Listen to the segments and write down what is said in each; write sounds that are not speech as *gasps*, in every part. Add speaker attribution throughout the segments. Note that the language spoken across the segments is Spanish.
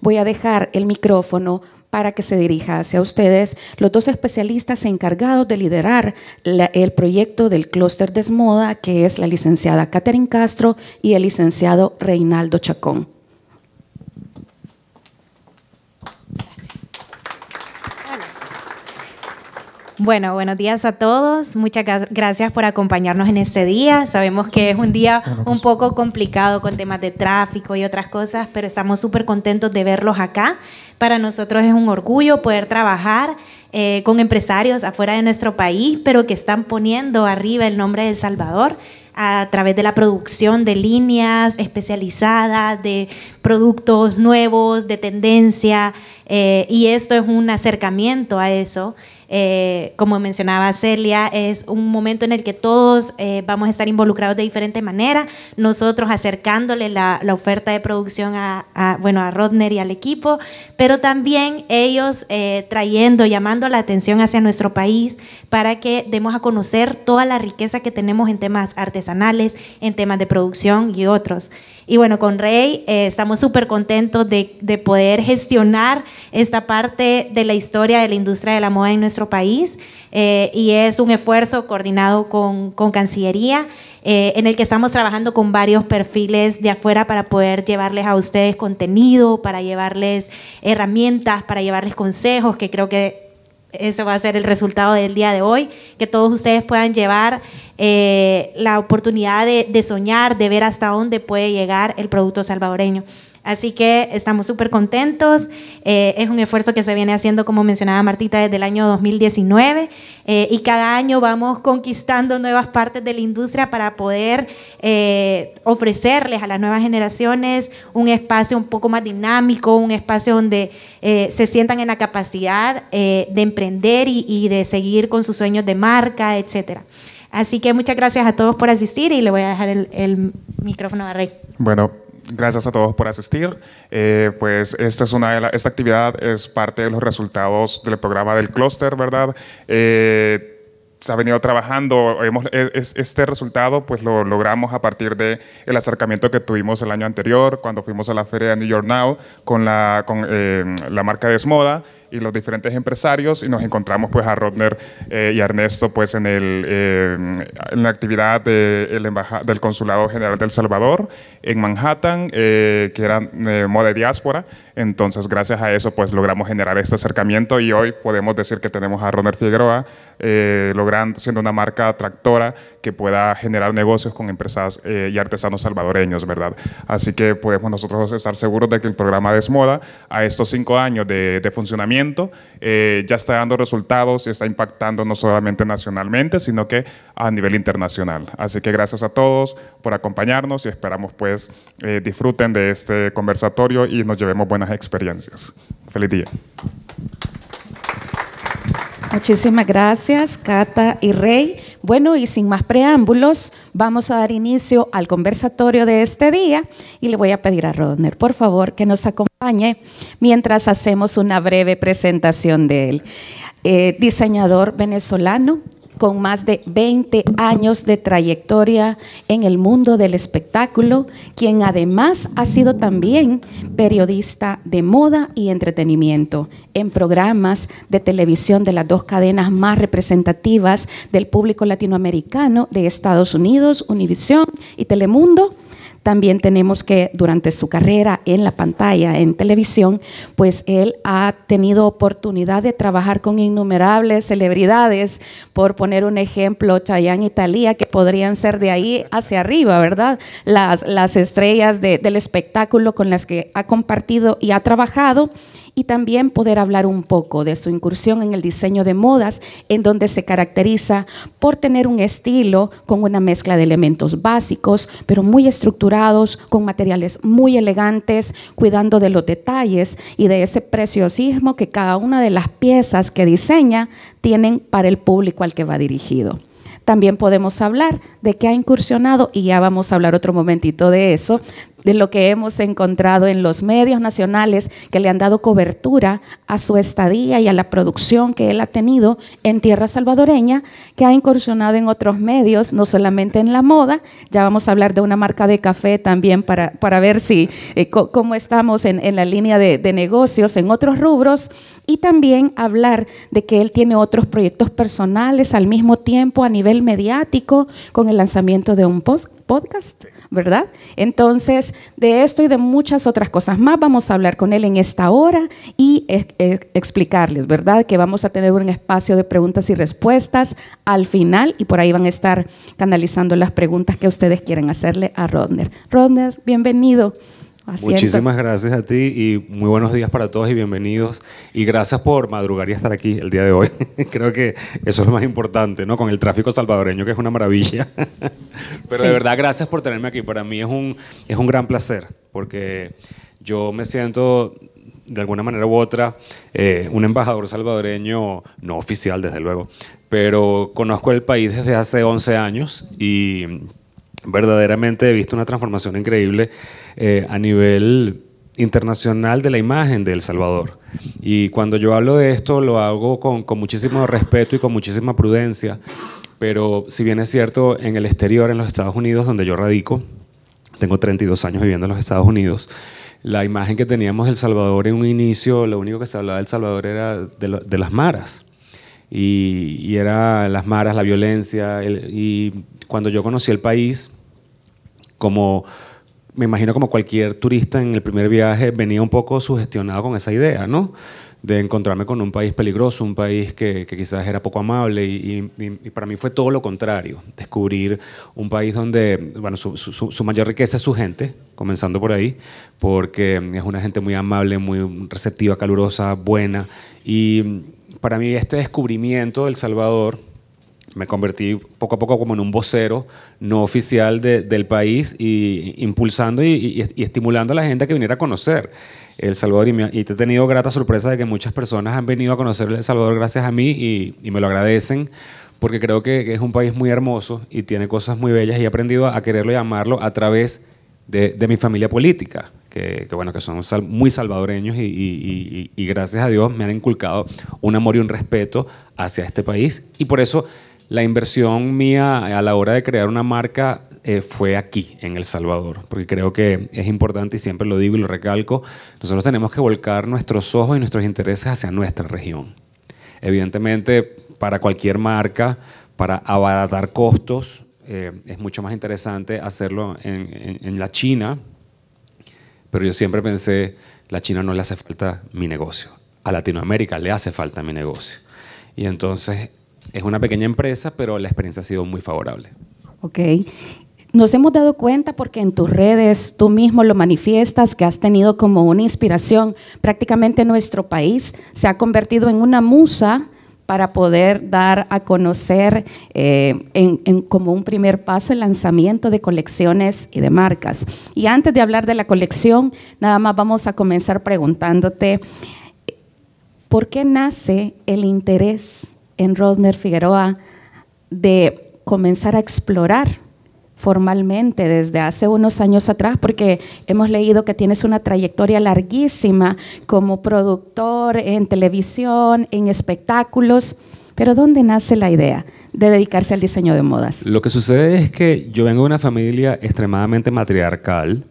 Speaker 1: voy a dejar el micrófono para que se dirija hacia ustedes los dos especialistas encargados de liderar el proyecto del clúster Desmoda, que es la licenciada Catherine Castro y el licenciado Reinaldo Chacón.
Speaker 2: Bueno, buenos días a todos. Muchas gracias por acompañarnos en este día. Sabemos que es un día un poco complicado con temas de tráfico y otras cosas, pero estamos súper contentos de verlos acá. Para nosotros es un orgullo poder trabajar eh, con empresarios afuera de nuestro país, pero que están poniendo arriba el nombre de El Salvador a través de la producción de líneas especializadas, de productos nuevos, de tendencia, eh, y esto es un acercamiento a eso. Eh, como mencionaba Celia, es un momento en el que todos eh, vamos a estar involucrados de diferente manera, nosotros acercándole la, oferta de producción a, bueno, a Rodner y al equipo, pero también ellos eh, trayendo, llamando la atención hacia nuestro país para que demos a conocer toda la riqueza que tenemos en temas artesanales, en temas de producción y otros. Y bueno, con Rey eh, estamos súper contentos de, de, poder gestionar esta parte de la historia de la industria de la moda en nuestro país. Eh, y es un esfuerzo coordinado con, con Cancillería, eh, en el que estamos trabajando con varios perfiles de afuera para poder llevarles a ustedes contenido, para llevarles herramientas, para llevarles consejos, que creo que eso va a ser el resultado del día de hoy, que todos ustedes puedan llevar eh, la oportunidad de, soñar, de ver hasta dónde puede llegar el producto salvadoreño. Así que estamos súper contentos. Eh, es un esfuerzo que se viene haciendo, como mencionaba Martita, desde el año 2019 eh, y cada año vamos conquistando nuevas partes de la industria para poder eh, ofrecerles a las nuevas generaciones un espacio un poco más dinámico, un espacio donde se sientan en la capacidad de emprender y, de seguir con sus sueños de marca, etcétera. Así que muchas gracias a todos por asistir y le voy a dejar el, el micrófono a Rey.
Speaker 3: Bueno, Gracias a todos por asistir. Eh, pues esta, es una esta actividad es parte de los resultados del programa del clúster, ¿verdad? Eh, se ha venido trabajando, hemos, e, este resultado pues lo logramos a partir del el acercamiento que tuvimos el año anterior, cuando fuimos a la feria de New York Now con la, con, eh, la marca Desmoda y los diferentes empresarios y nos encontramos pues a Rodner eh, y a Ernesto pues en, el, eh, en la actividad de del Consulado General del Salvador en Manhattan, eh, que era moda diáspora. Entonces gracias a eso pues logramos generar este acercamiento y hoy podemos decir que tenemos a Rodner Figueroa logrando, siendo una marca atractora que pueda generar negocios con empresas y artesanos salvadoreños, ¿verdad? Así que podemos nosotros estar seguros de que el programa Desmoda a estos cinco años de, de funcionamiento eh, ya está dando resultados y está impactando no solamente nacionalmente, sino que a nivel internacional. Así que gracias a todos por acompañarnos y esperamos pues eh, disfruten de este conversatorio y nos llevemos buenas experiencias. Feliz día.
Speaker 1: Muchísimas gracias, Cata y Rey. Bueno, y sin más preámbulos, vamos a dar inicio al conversatorio de este día y le voy a pedir a Rodner, por favor, que nos acompañe mientras hacemos una breve presentación de él. Eh, diseñador venezolano, con más de 20 años de trayectoria en el mundo del espectáculo, quien además ha sido también periodista de moda y entretenimiento en programas de televisión de las dos cadenas más representativas del público latinoamericano de Estados Unidos, Univisión y Telemundo también tenemos que durante su carrera en la pantalla, en televisión, pues él ha tenido oportunidad de trabajar con innumerables celebridades, por poner un ejemplo, Chayanne y Talía, que podrían ser de ahí hacia arriba, ¿verdad? Las, las estrellas del espectáculo con las que ha compartido y ha trabajado y también poder hablar un poco de su incursión en el diseño de modas, en donde se caracteriza por tener un estilo con una mezcla de elementos básicos, pero muy estructurados, con materiales muy elegantes, cuidando de los detalles y de ese preciosismo que cada una de las piezas que diseña tienen para el público al que va dirigido. También podemos hablar de que ha incursionado, y ya vamos a hablar otro momentito de eso, de lo que hemos encontrado en los medios nacionales que le han dado cobertura a su estadía y a la producción que él ha tenido en tierra salvadoreña, que ha incursionado en otros medios, no solamente en la moda, ya vamos a hablar de una marca de café también para, para ver si eh, cómo estamos en, en la línea de, de negocios en otros rubros. Y también hablar de que él tiene otros proyectos personales al mismo tiempo a nivel mediático con el lanzamiento de un podcast, ¿verdad? Entonces, de esto y de muchas otras cosas más vamos a hablar con él en esta hora y explicarles, ¿verdad? Que vamos a tener un espacio de preguntas y respuestas al final y por ahí van a estar canalizando las preguntas que ustedes quieren hacerle a Rodner. Rodner, bienvenido.
Speaker 4: Muchísimas gracias a ti y muy buenos días para todos y bienvenidos. Y gracias por madrugar y estar aquí el día de hoy. *laughs* Creo que eso es lo más importante, ¿no? Con el tráfico salvadoreño, que es una maravilla. *laughs* Pero de verdad, gracias por tenerme aquí. Para mí es un, es un gran placer, porque yo me siento de alguna manera u otra, eh, un embajador salvadoreño, no oficial desde luego, pero conozco el país desde hace 11 años y verdaderamente he visto una transformación increíble eh, a nivel internacional de la imagen de El Salvador. Y cuando yo hablo de esto lo hago con, con, muchísimo respeto y con muchísima prudencia, pero si bien es cierto, en el exterior, en los Estados Unidos, donde yo radico, tengo 32 años viviendo en los Estados Unidos, la imagen que teníamos de El Salvador en un inicio, lo único que se hablaba de El Salvador era de, las maras. Y, y, era las maras, la violencia, y cuando yo conocí el país, como me imagino como cualquier turista en el primer viaje, venía un poco sugestionado con esa idea, ¿no? De encontrarme con un país peligroso, un país que, quizás era poco amable y, para mí fue todo lo contrario, descubrir un país donde, bueno, su, su, mayor riqueza es su gente, comenzando por ahí, porque es una gente muy amable, muy receptiva, calurosa, buena y para mí este descubrimiento del Salvador me convertí poco a poco como en un vocero no oficial de, del país y impulsando y, y, y, estimulando a la gente que viniera a conocer El Salvador. Y, me, y he tenido grata sorpresa de que muchas personas han venido a conocer El Salvador gracias a mí y, me lo agradecen porque creo que, es un país muy hermoso y tiene cosas muy bellas y he aprendido a quererlo llamarlo a través de, mi familia política. Que, que, bueno, que son muy salvadoreños y, y, y gracias a Dios me han inculcado un amor y un respeto hacia este país y por eso la inversión mía a la hora de crear una marca eh, fue aquí, en El Salvador, porque creo que es importante y siempre lo digo y lo recalco, nosotros tenemos que volcar nuestros ojos y nuestros intereses hacia nuestra región. Evidentemente, para cualquier marca, para abaratar costos, eh, es mucho más interesante hacerlo en, la China, pero yo siempre pensé, la China no le hace falta mi negocio, a Latinoamérica le hace falta mi negocio. Y entonces es una pequeña empresa, pero la experiencia ha sido muy favorable.
Speaker 1: Ok. Nos hemos dado cuenta porque en tus redes tú mismo lo manifiestas que has tenido como una inspiración. Prácticamente nuestro país se ha convertido en una musa para poder dar a conocer eh, como un primer paso el lanzamiento de colecciones y de marcas. Y antes de hablar de la colección, nada más vamos a comenzar preguntándote, ¿por qué nace el interés en Rodner Figueroa de comenzar a explorar formalmente desde hace unos años atrás, porque hemos leído que tienes una trayectoria larguísima como productor en televisión, en espectáculos, pero ¿dónde nace la idea de dedicarse al diseño de modas?
Speaker 4: Lo que sucede es que yo vengo de una familia extremadamente matriarcal.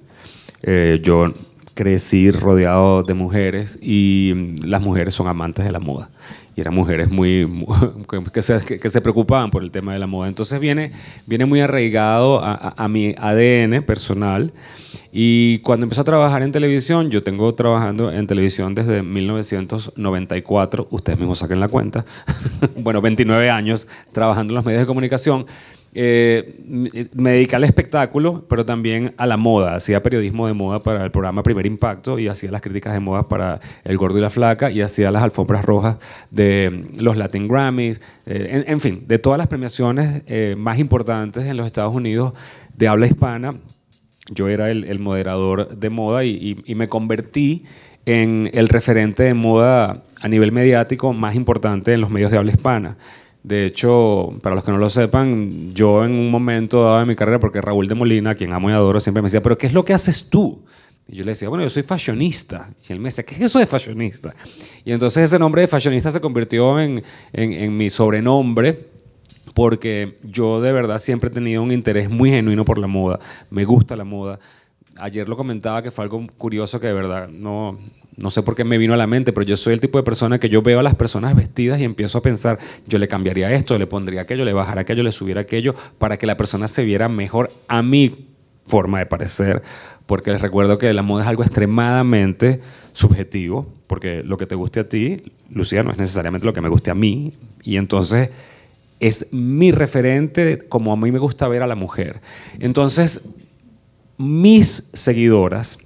Speaker 4: Eh, yo crecí rodeado de mujeres y las mujeres son amantes de la moda y eran mujeres muy, muy *laughs* que, se, que, se, preocupaban por el tema de la moda. Entonces viene, viene muy arraigado a, a, a, mi ADN personal y cuando empecé a trabajar en televisión, yo tengo trabajando en televisión desde 1994, ustedes mismos saquen la cuenta, *laughs* bueno, 29 años trabajando en los medios de comunicación, eh, me dediqué al espectáculo, pero también a la moda. Hacía periodismo de moda para el programa Primer Impacto y hacía las críticas de moda para El Gordo y la Flaca y hacía las alfombras rojas de los Latin Grammys, eh, en, fin, de todas las premiaciones eh, más importantes en los Estados Unidos de habla hispana. Yo era el, moderador de moda y me convertí en el referente de moda a nivel mediático más importante en los medios de habla hispana De hecho, para los que no lo sepan, yo en un momento dado de mi carrera, porque Raúl de Molina, quien amo y adoro, siempre me decía, pero ¿qué es lo que haces tú? Y yo le decía, bueno, yo soy fashionista. Y él me decía, ¿qué es eso de fashionista? Y entonces ese nombre de fashionista se convirtió en, en, en mi sobrenombre, porque yo de verdad siempre he tenido un interés muy genuino por la moda. Me gusta la moda. Ayer lo comentaba que fue algo curioso que de verdad no, no sé por qué me vino a la mente, pero yo soy el tipo de persona que yo veo a las personas vestidas y empiezo a pensar, yo le cambiaría esto, le pondría aquello, le bajaría aquello, le subiera aquello, para que la persona se viera mejor a mi forma de parecer porque les recuerdo que la moda es algo extremadamente subjetivo, porque lo que te guste a ti, Lucía, no es necesariamente lo que me guste a mí, y entonces es mi referente como a mí me gusta ver a la mujer. Entonces, mis seguidoras,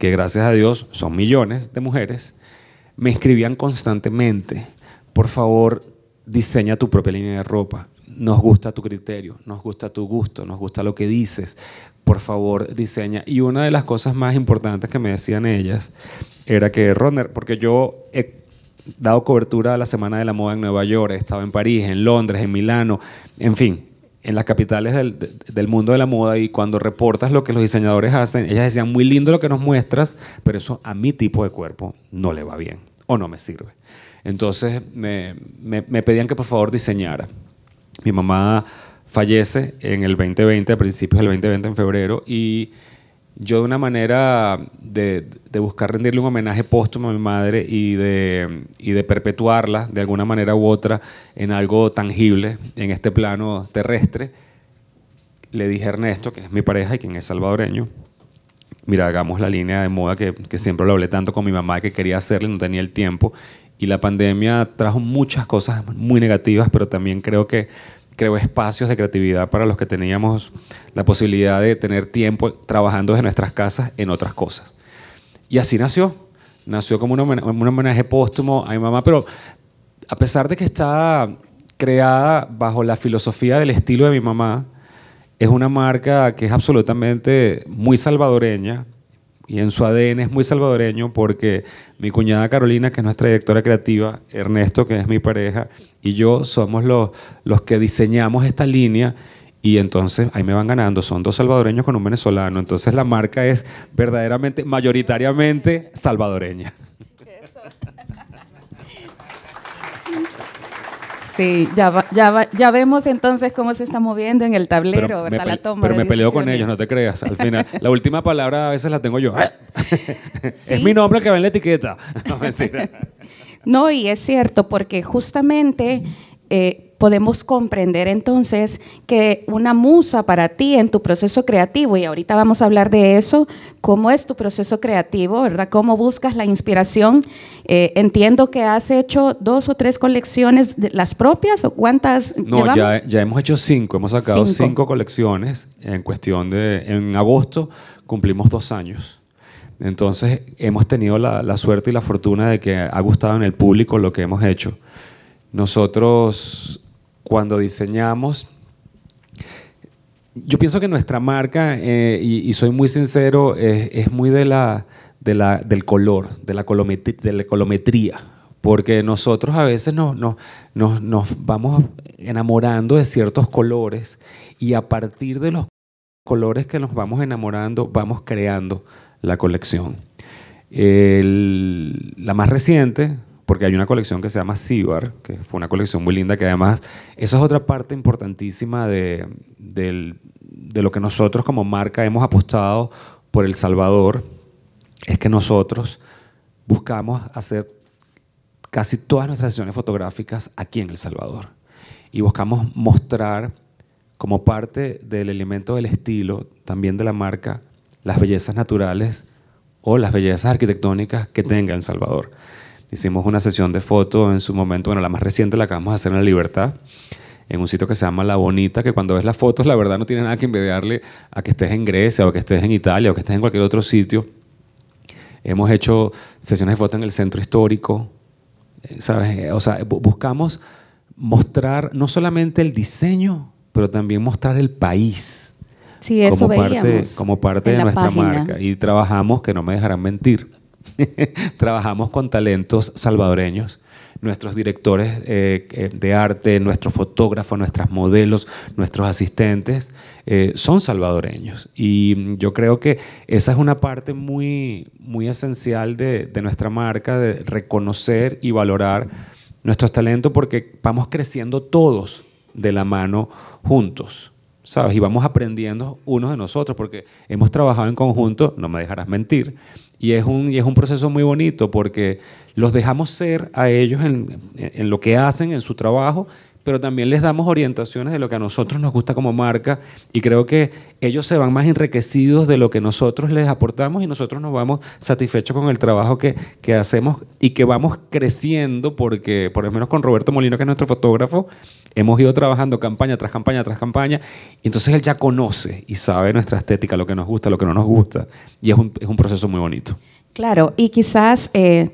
Speaker 4: que gracias a Dios son millones de mujeres, me escribían constantemente, por favor, diseña tu propia línea de ropa, nos gusta tu criterio, nos gusta tu gusto, nos gusta lo que dices, por favor, diseña. Y una de las cosas más importantes que me decían ellas era que, Ronner, porque yo he dado cobertura a la Semana de la Moda en Nueva York, he estado en París, en Londres, en Milano, en fin, en las capitales del, mundo de la moda y cuando reportas lo que los diseñadores hacen, ellas decían, muy lindo lo que nos muestras, pero eso a mi tipo de cuerpo no le va bien o no me sirve. Entonces me pedían que por favor diseñara. Mi mamá fallece en el 2020, a principios del 2020, en febrero, y yo de una manera de, buscar rendirle un homenaje póstumo a mi madre y de, y de perpetuarla de alguna manera u otra en algo tangible, en este plano terrestre, le dije a Ernesto, que es mi pareja y quien es salvadoreño, mira, hagamos la línea de moda que, que siempre lo hablé tanto con mi mamá que quería hacerle, no tenía el tiempo, y la pandemia trajo muchas cosas muy negativas, pero también creo que creó espacios de creatividad para los que teníamos la posibilidad de tener tiempo trabajando desde nuestras casas en otras cosas. Y así nació. Nació como un homenaje, póstumo a mi mamá, pero a pesar de que está creada bajo la filosofía del estilo de mi mamá, es una marca que es absolutamente muy salvadoreña, y en su ADN es muy salvadoreño porque mi cuñada Carolina, que es nuestra directora creativa, Ernesto, que es mi pareja, y yo somos los, los que diseñamos esta línea y entonces ahí me van ganando, son dos salvadoreños con un venezolano, entonces la marca es verdaderamente, mayoritariamente salvadoreña.
Speaker 1: Sí, ya, ya, ya vemos entonces cómo se está moviendo en el tablero, pero ¿verdad? La toma
Speaker 4: pero
Speaker 1: de
Speaker 4: me peleo con ellos, no te creas. Al final, la última palabra a veces la tengo yo. *laughs* Es mi nombre que va en la etiqueta. *laughs* No, mentira.
Speaker 1: No, y es cierto, porque justamente eh, podemos comprender entonces que una musa para ti en tu proceso creativo, y ahorita vamos a hablar de eso, cómo es tu proceso creativo, ¿verdad? Cómo buscas la inspiración. Eh, entiendo que has hecho dos o tres colecciones, de, las propias, o cuántas
Speaker 4: No,
Speaker 1: llevamos?
Speaker 4: ya, ya hemos hecho cinco, hemos sacado
Speaker 1: Cinco.
Speaker 4: cinco. colecciones en cuestión de, en agosto cumplimos dos años. Entonces hemos tenido la, la suerte y la fortuna de que ha gustado en el público lo que hemos hecho. Nosotros cuando diseñamos, yo pienso que nuestra marca, eh, y, soy muy sincero, es, muy de la, de la, del color, de la, de colometría. Porque nosotros a veces nos, nos, nos, vamos enamorando de ciertos colores y a partir de los colores que nos vamos enamorando, vamos creando la colección. La más reciente, porque hay una colección que se llama Sibar, que fue una colección muy linda, que además, esa es otra parte importantísima de, del- de lo que nosotros como marca hemos apostado por El Salvador, es que nosotros buscamos hacer casi todas nuestras sesiones fotográficas aquí en El Salvador. Y buscamos mostrar como parte del elemento del estilo, también de la marca, las bellezas naturales o las bellezas arquitectónicas que tenga El Salvador. Hicimos una sesión de fotos en su momento, bueno, la más reciente la acabamos de hacer en La Libertad, en un sitio que se llama La Bonita, que cuando ves las fotos, la verdad no tiene nada que envidiarle a que estés en Grecia o que estés en Italia o que estés en cualquier otro sitio. Hemos hecho sesiones de fotos en el centro histórico, eh, ¿sabes? Eh, O sea, bu- buscamos mostrar no solamente el diseño, pero también mostrar el país
Speaker 1: Sí, eso
Speaker 4: como parte, como parte de nuestra
Speaker 1: página.
Speaker 4: marca. Y trabajamos, que no me dejarán mentir, *laughs* trabajamos con talentos salvadoreños. nuestros directores eh, eh, de arte, nuestros fotógrafos, nuestras modelos, nuestros asistentes, eh, son salvadoreños. Y yo creo que esa es una parte muy, muy esencial de, de nuestra marca, de reconocer y valorar nuestros talentos porque vamos creciendo todos de la mano juntos. ¿Sabes? Y vamos aprendiendo unos de nosotros, porque hemos trabajado en conjunto, no me dejarás mentir, y es un, y es un proceso muy bonito porque los dejamos ser a ellos en, en, lo que hacen, en su trabajo, pero también les damos orientaciones de lo que a nosotros nos gusta como marca y creo que ellos se van más enriquecidos de lo que nosotros les aportamos y nosotros nos vamos satisfechos con el trabajo que, que hacemos y que vamos creciendo porque, por lo menos con Roberto Molino, que es nuestro fotógrafo, hemos ido trabajando campaña tras campaña tras campaña y entonces él ya conoce y sabe nuestra estética, lo que nos gusta, lo que no nos gusta y es un, es un proceso muy bonito.
Speaker 1: Claro, y quizás... Eh,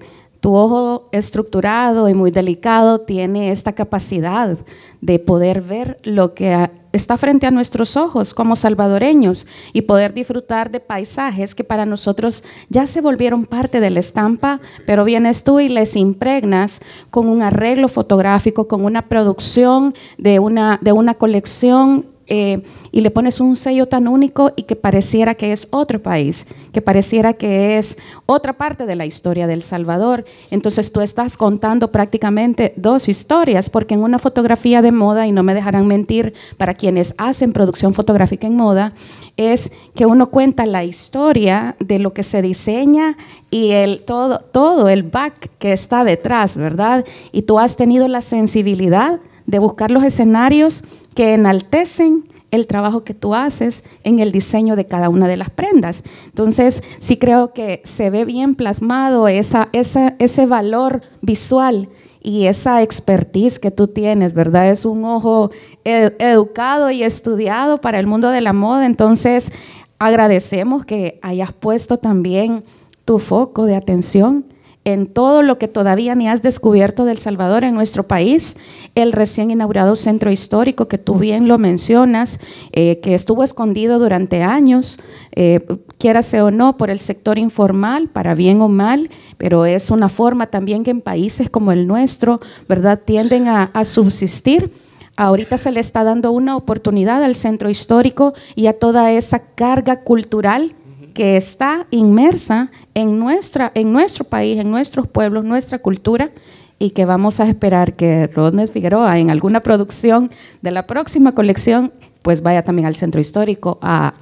Speaker 1: tu ojo estructurado y muy delicado tiene esta capacidad de poder ver lo que está frente a nuestros ojos como salvadoreños y poder disfrutar de paisajes que para nosotros ya se volvieron parte de la estampa, pero vienes tú y les impregnas con un arreglo fotográfico, con una producción de una, de una colección eh, y le pones un sello tan único y que pareciera que es otro país, que pareciera que es otra parte de la historia del Salvador. Entonces tú estás contando prácticamente dos historias, porque en una fotografía de moda, y no me dejarán mentir para quienes hacen producción fotográfica en moda, es que uno cuenta la historia de lo que se diseña y todo, todo el back que está detrás, ¿verdad? Y tú has tenido la sensibilidad de buscar los escenarios que enaltecen el trabajo que tú haces en el diseño de cada una de las prendas. Entonces, sí creo que se ve bien plasmado esa, ese valor visual y esa expertise que tú tienes, ¿verdad? Es un ojo educado y estudiado para el mundo de la moda. Entonces, agradecemos que hayas puesto también tu foco de atención en todo lo que todavía ni has descubierto del Salvador en nuestro país, el recién inaugurado centro histórico que tú bien lo mencionas, eh, que estuvo escondido durante años, eh, quierase o no, por el sector informal, para bien o mal, pero es una forma también que en países como el nuestro, ¿verdad?, tienden a, a subsistir. Ahorita se le está dando una oportunidad al centro histórico y a toda esa carga cultural que está inmersa en, nuestra, en nuestro país, en nuestros pueblos, nuestra cultura, y que vamos a esperar que Rodney Figueroa en alguna producción de la próxima colección, pues vaya también al centro histórico a,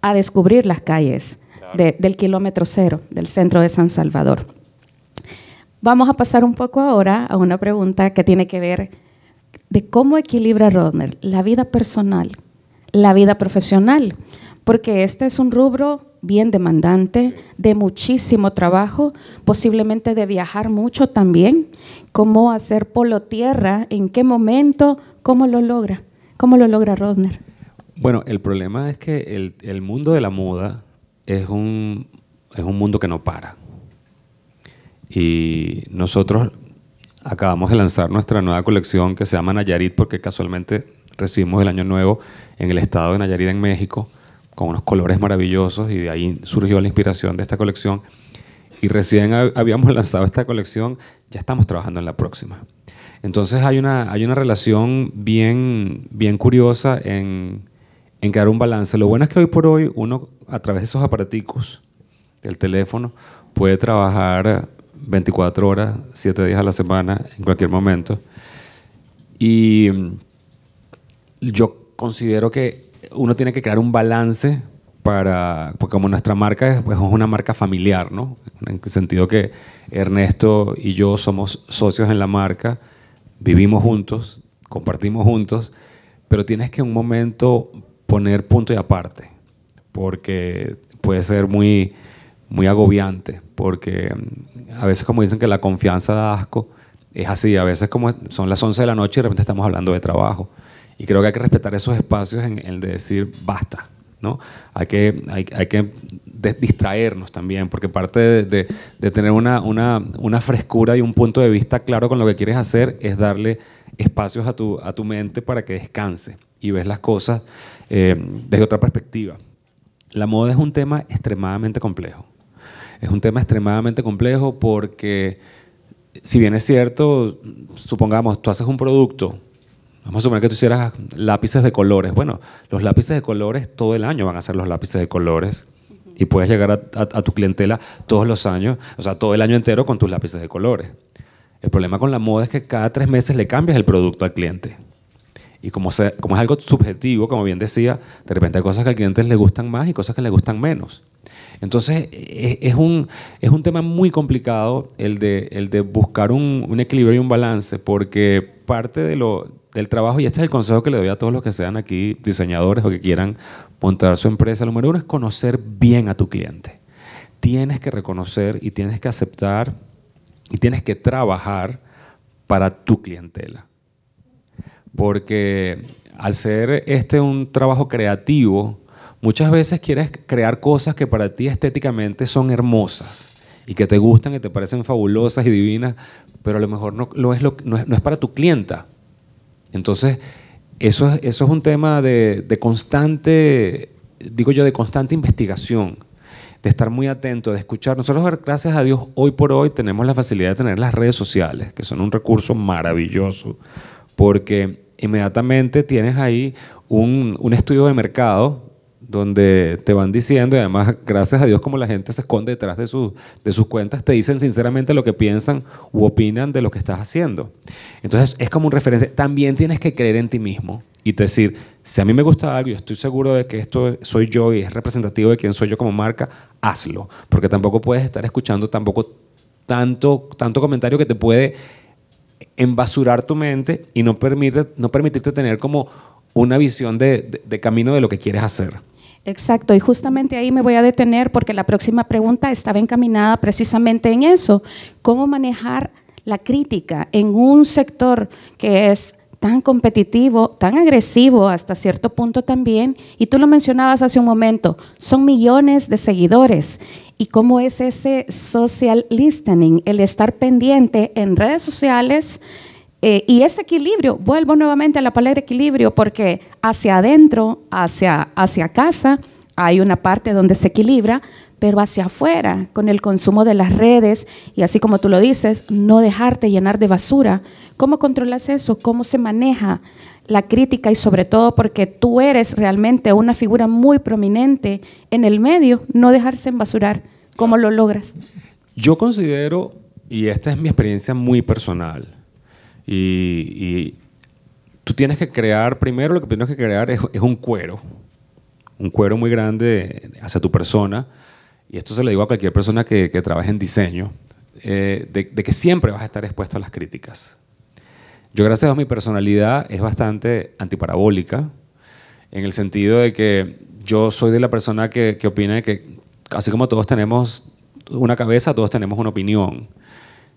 Speaker 1: a descubrir las calles de, del kilómetro cero del centro de San Salvador. Vamos a pasar un poco ahora a una pregunta que tiene que ver de cómo equilibra Rodner la vida personal, la vida profesional, porque este es un rubro bien demandante, de muchísimo trabajo, posiblemente de viajar mucho también. ¿Cómo hacer polo tierra? ¿En qué momento? ¿Cómo lo logra? ¿Cómo lo logra Rodner?
Speaker 4: Bueno, el problema es que el, el mundo de la moda es un, es un mundo que no para. Y nosotros acabamos de lanzar nuestra nueva colección que se llama Nayarit porque casualmente recibimos el año nuevo en el estado de Nayarit en México con unos colores maravillosos y de ahí surgió la inspiración de esta colección. Y recién habíamos *laughs* lanzado esta colección, ya estamos trabajando en la próxima. Entonces hay una, hay una relación bien, bien curiosa en, en crear un balance. Lo bueno es que hoy por hoy uno a través de esos aparaticos del teléfono puede trabajar 24 horas, 7 días a la semana, en cualquier momento. Y yo considero que uno tiene que crear un balance para, porque como nuestra marca es, pues, es una marca familiar, ¿no? En el sentido que Ernesto y yo somos socios en la marca, vivimos juntos, compartimos juntos, pero tienes que en un momento poner punto y aparte, porque puede ser muy, muy agobiante, porque mm, a veces como dicen que la confianza da asco, es así, a veces como son las 11 de la noche y de repente estamos hablando de trabajo. Y creo que hay que respetar esos espacios en el de decir basta. ¿no? Hay que, hay, que distraernos también, porque parte de, tener una, una, una, frescura y un punto de vista claro con lo que quieres hacer es darle espacios a tu, a tu mente para que descanse y ves las cosas eh, desde otra perspectiva. La moda es un tema extremadamente complejo. Es un tema extremadamente complejo porque si bien es cierto, supongamos, tú haces un producto, vamos a suponer que tú hicieras lápices de colores. Bueno, los lápices de colores todo el año van a ser los lápices de colores y puedes llegar a, tu clientela todos los años, o sea, todo el año entero con tus lápices de colores. El problema con la moda es que cada tres meses le cambias el producto al cliente. Y como, es algo subjetivo, como bien decía, de repente hay cosas que al cliente le gustan más y cosas que le gustan menos. Entonces, e, es, un, es un tema muy complicado el de, el de buscar un, un equilibrio y un balance, porque parte de lo, del trabajo, y este es el consejo que le doy a todos los que sean aquí diseñadores o que quieran montar su empresa, lo número uno es conocer bien a tu cliente. Tienes que reconocer y tienes que aceptar y tienes que trabajar para tu clientela. Porque al ser este un trabajo creativo, muchas veces quieres crear cosas que para ti estéticamente son hermosas y que te gustan y te parecen fabulosas y divinas, pero a lo mejor no, es, lo, no es, para tu clienta. Entonces, eso, eso es un tema de, constante, digo yo, de constante investigación de estar muy atento, de escuchar. Nosotros, gracias a Dios, hoy por hoy tenemos la facilidad de tener las redes sociales, que son un recurso maravilloso, porque inmediatamente tienes ahí un estudio de mercado donde te van diciendo, y además, gracias a Dios, como la gente se esconde detrás de, de sus cuentas, te dicen sinceramente lo que piensan u opinan de lo que estás haciendo. Entonces, es como un referencia. También tienes que creer en ti mismo y decir, si a mí me gusta algo y estoy seguro de que esto soy yo y es representativo de quién soy yo como marca, hazlo. Porque tampoco puedes estar escuchando tampoco tanto, tanto comentario que te puede embasurar tu mente y no, permite, no permitirte tener como una visión de, de camino de lo que quieres hacer.
Speaker 1: Exacto, y justamente ahí me voy a detener porque la próxima pregunta estaba encaminada precisamente en eso, cómo manejar la crítica en un sector que es tan competitivo, tan agresivo hasta cierto punto también, y tú lo mencionabas hace un momento, son millones de seguidores. ¿Y cómo es ese social listening, el estar pendiente en redes sociales? Eh, y ese equilibrio, vuelvo nuevamente a la palabra equilibrio, porque hacia adentro, hacia, hacia casa, hay una parte donde se equilibra, pero hacia afuera, con el consumo de las redes, y así como tú lo dices, no dejarte llenar de basura. ¿Cómo controlas eso? ¿Cómo se maneja la crítica y sobre todo porque tú eres realmente una figura muy prominente en el medio, no dejarse embasurar? ¿Cómo lo logras?
Speaker 4: Yo considero, y esta es mi experiencia muy personal, y, tú tienes que crear, primero lo que tienes que crear es, un cuero, un cuero muy grande hacia tu persona, y esto se lo digo a cualquier persona que, que trabaje en diseño, eh, de, que siempre vas a estar expuesto a las críticas. Yo, gracias a mi personalidad, es bastante antiparabólica, en el sentido de que yo soy de la persona que, que opina que, así como todos tenemos una cabeza, todos tenemos una opinión.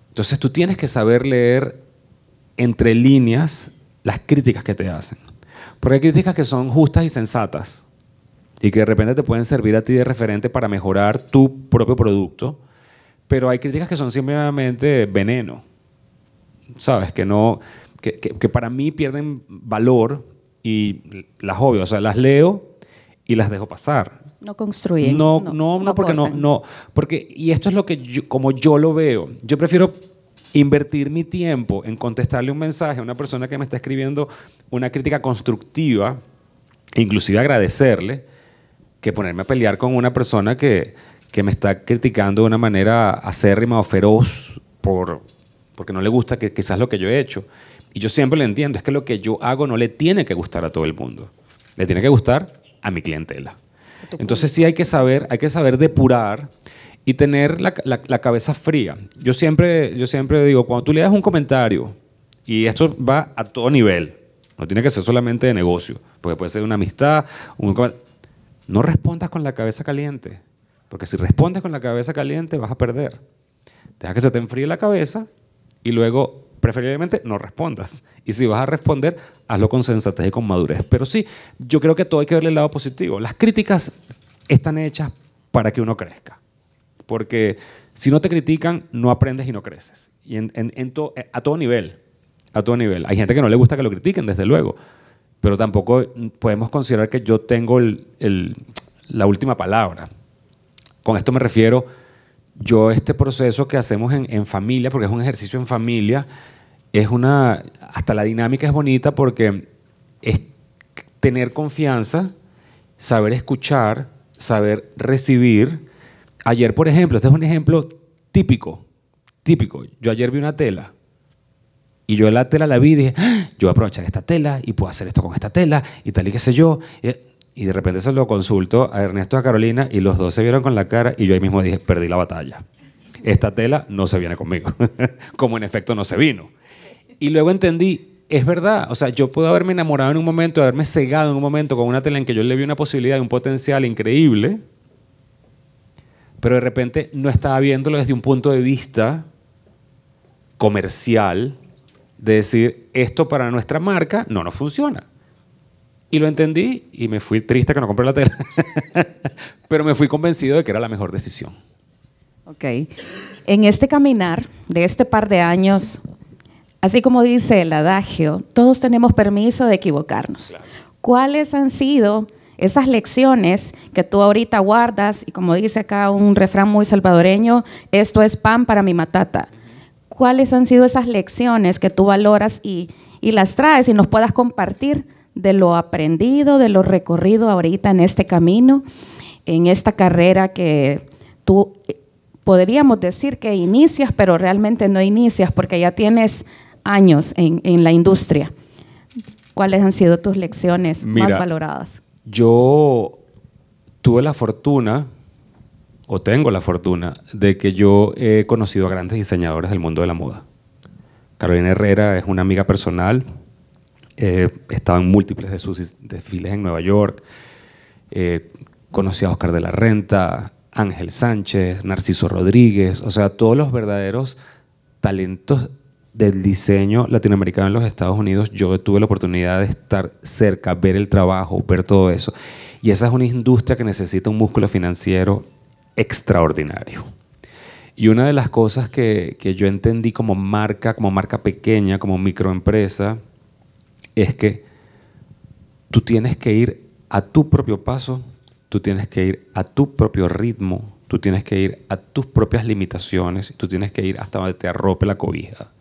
Speaker 4: Entonces tú tienes que saber leer entre líneas las críticas que te hacen. Porque hay críticas que son justas y sensatas y que de repente te pueden servir a ti de referente para mejorar tu propio producto, pero hay críticas que son simplemente veneno, ¿sabes? Que, no, que, que, para mí pierden valor y las obvio, o sea, las leo y las dejo pasar.
Speaker 1: No construyen.
Speaker 4: No, no, no, porque no, no, porque, y esto es lo que yo, como yo lo veo, yo prefiero invertir mi tiempo en contestarle un mensaje a una persona que me está escribiendo una crítica constructiva, inclusive agradecerle, que ponerme a pelear con una persona que, que me está criticando de una manera acérrima o feroz por, porque no le gusta que, quizás lo que yo he hecho. Y yo siempre le entiendo, es que lo que yo hago no le tiene que gustar a todo el mundo, le tiene que gustar a mi clientela. Entonces sí hay que saber, hay que saber depurar y tener la, cabeza fría. Yo siempre, yo siempre digo, cuando tú leas un comentario, y esto va a todo nivel, no tiene que ser solamente de negocio, porque puede ser una amistad, no respondas con la cabeza caliente, porque si respondes con la cabeza caliente vas a perder. Deja que se te enfríe la cabeza y luego, preferiblemente, no respondas. Y si vas a responder, hazlo con sensatez y con madurez. Pero sí, yo creo que todo hay que verle el lado positivo. Las críticas están hechas para que uno crezca. Porque si no te critican, no aprendes y no creces. Y en, a todo nivel. A todo nivel. Hay gente que no le gusta que lo critiquen, desde luego pero tampoco podemos considerar que yo tengo la última palabra. Con esto me refiero, yo este proceso que hacemos en, en, familia, porque es un ejercicio en familia, es una, hasta la dinámica es bonita porque es tener confianza, saber escuchar, saber recibir. Ayer, por ejemplo, este es un ejemplo típico, típico. Yo ayer vi una tela y yo la tela la vi y dije, ah, yo voy a aprovechar esta tela y puedo hacer esto con esta tela y tal y qué sé yo. Y de repente se lo consulto a Ernesto y a Carolina y los dos se vieron con la cara y yo ahí mismo dije, perdí la batalla. Esta tela no se viene conmigo, *laughs* como en efecto no se vino. Y luego entendí, es verdad, o sea, yo puedo haberme enamorado en un momento, haberme cegado en un momento con una tela en que yo le vi una posibilidad, un potencial increíble, pero de repente no estaba viéndolo desde un punto de vista comercial, de decir, esto para nuestra marca no nos funciona. Y lo entendí y me fui triste que no compré la tela, *laughs* pero me fui convencido de que era la mejor decisión.
Speaker 1: Ok. En este caminar de este par de años, así como dice el adagio, todos tenemos permiso de equivocarnos. ¿Cuáles han sido esas lecciones que tú ahorita guardas? Y como dice acá un refrán muy salvadoreño, esto es pan para mi matata. ¿Cuáles han sido esas lecciones que tú valoras y, y las traes y nos puedas compartir de lo aprendido, de lo recorrido ahorita en este camino, en esta carrera que tú podríamos decir que inicias, pero realmente no inicias porque ya tienes años en, en la industria. ¿Cuáles han sido tus lecciones más valoradas?
Speaker 4: Yo tuve la fortuna, o tengo la fortuna, de que yo he conocido a grandes diseñadores del mundo de la moda. Carolina Herrera es una amiga personal, eh, estaba en múltiples de sus desfiles en Nueva York. Eh, conocí a Oscar de la Renta, Ángel Sánchez, Narciso Rodríguez, o sea, todos los verdaderos talentos del diseño latinoamericano en los Estados Unidos, yo tuve la oportunidad de estar cerca, ver el trabajo, ver todo eso. Y esa es una industria que necesita un músculo financiero extraordinario. Y una de las cosas que, que yo entendí como marca, como marca pequeña, como microempresa, es que tú tienes que ir a tu propio paso, tú tienes que ir a tu propio ritmo, tú tienes que ir a tus propias limitaciones, tú tienes que ir hasta donde te arrope la cobija.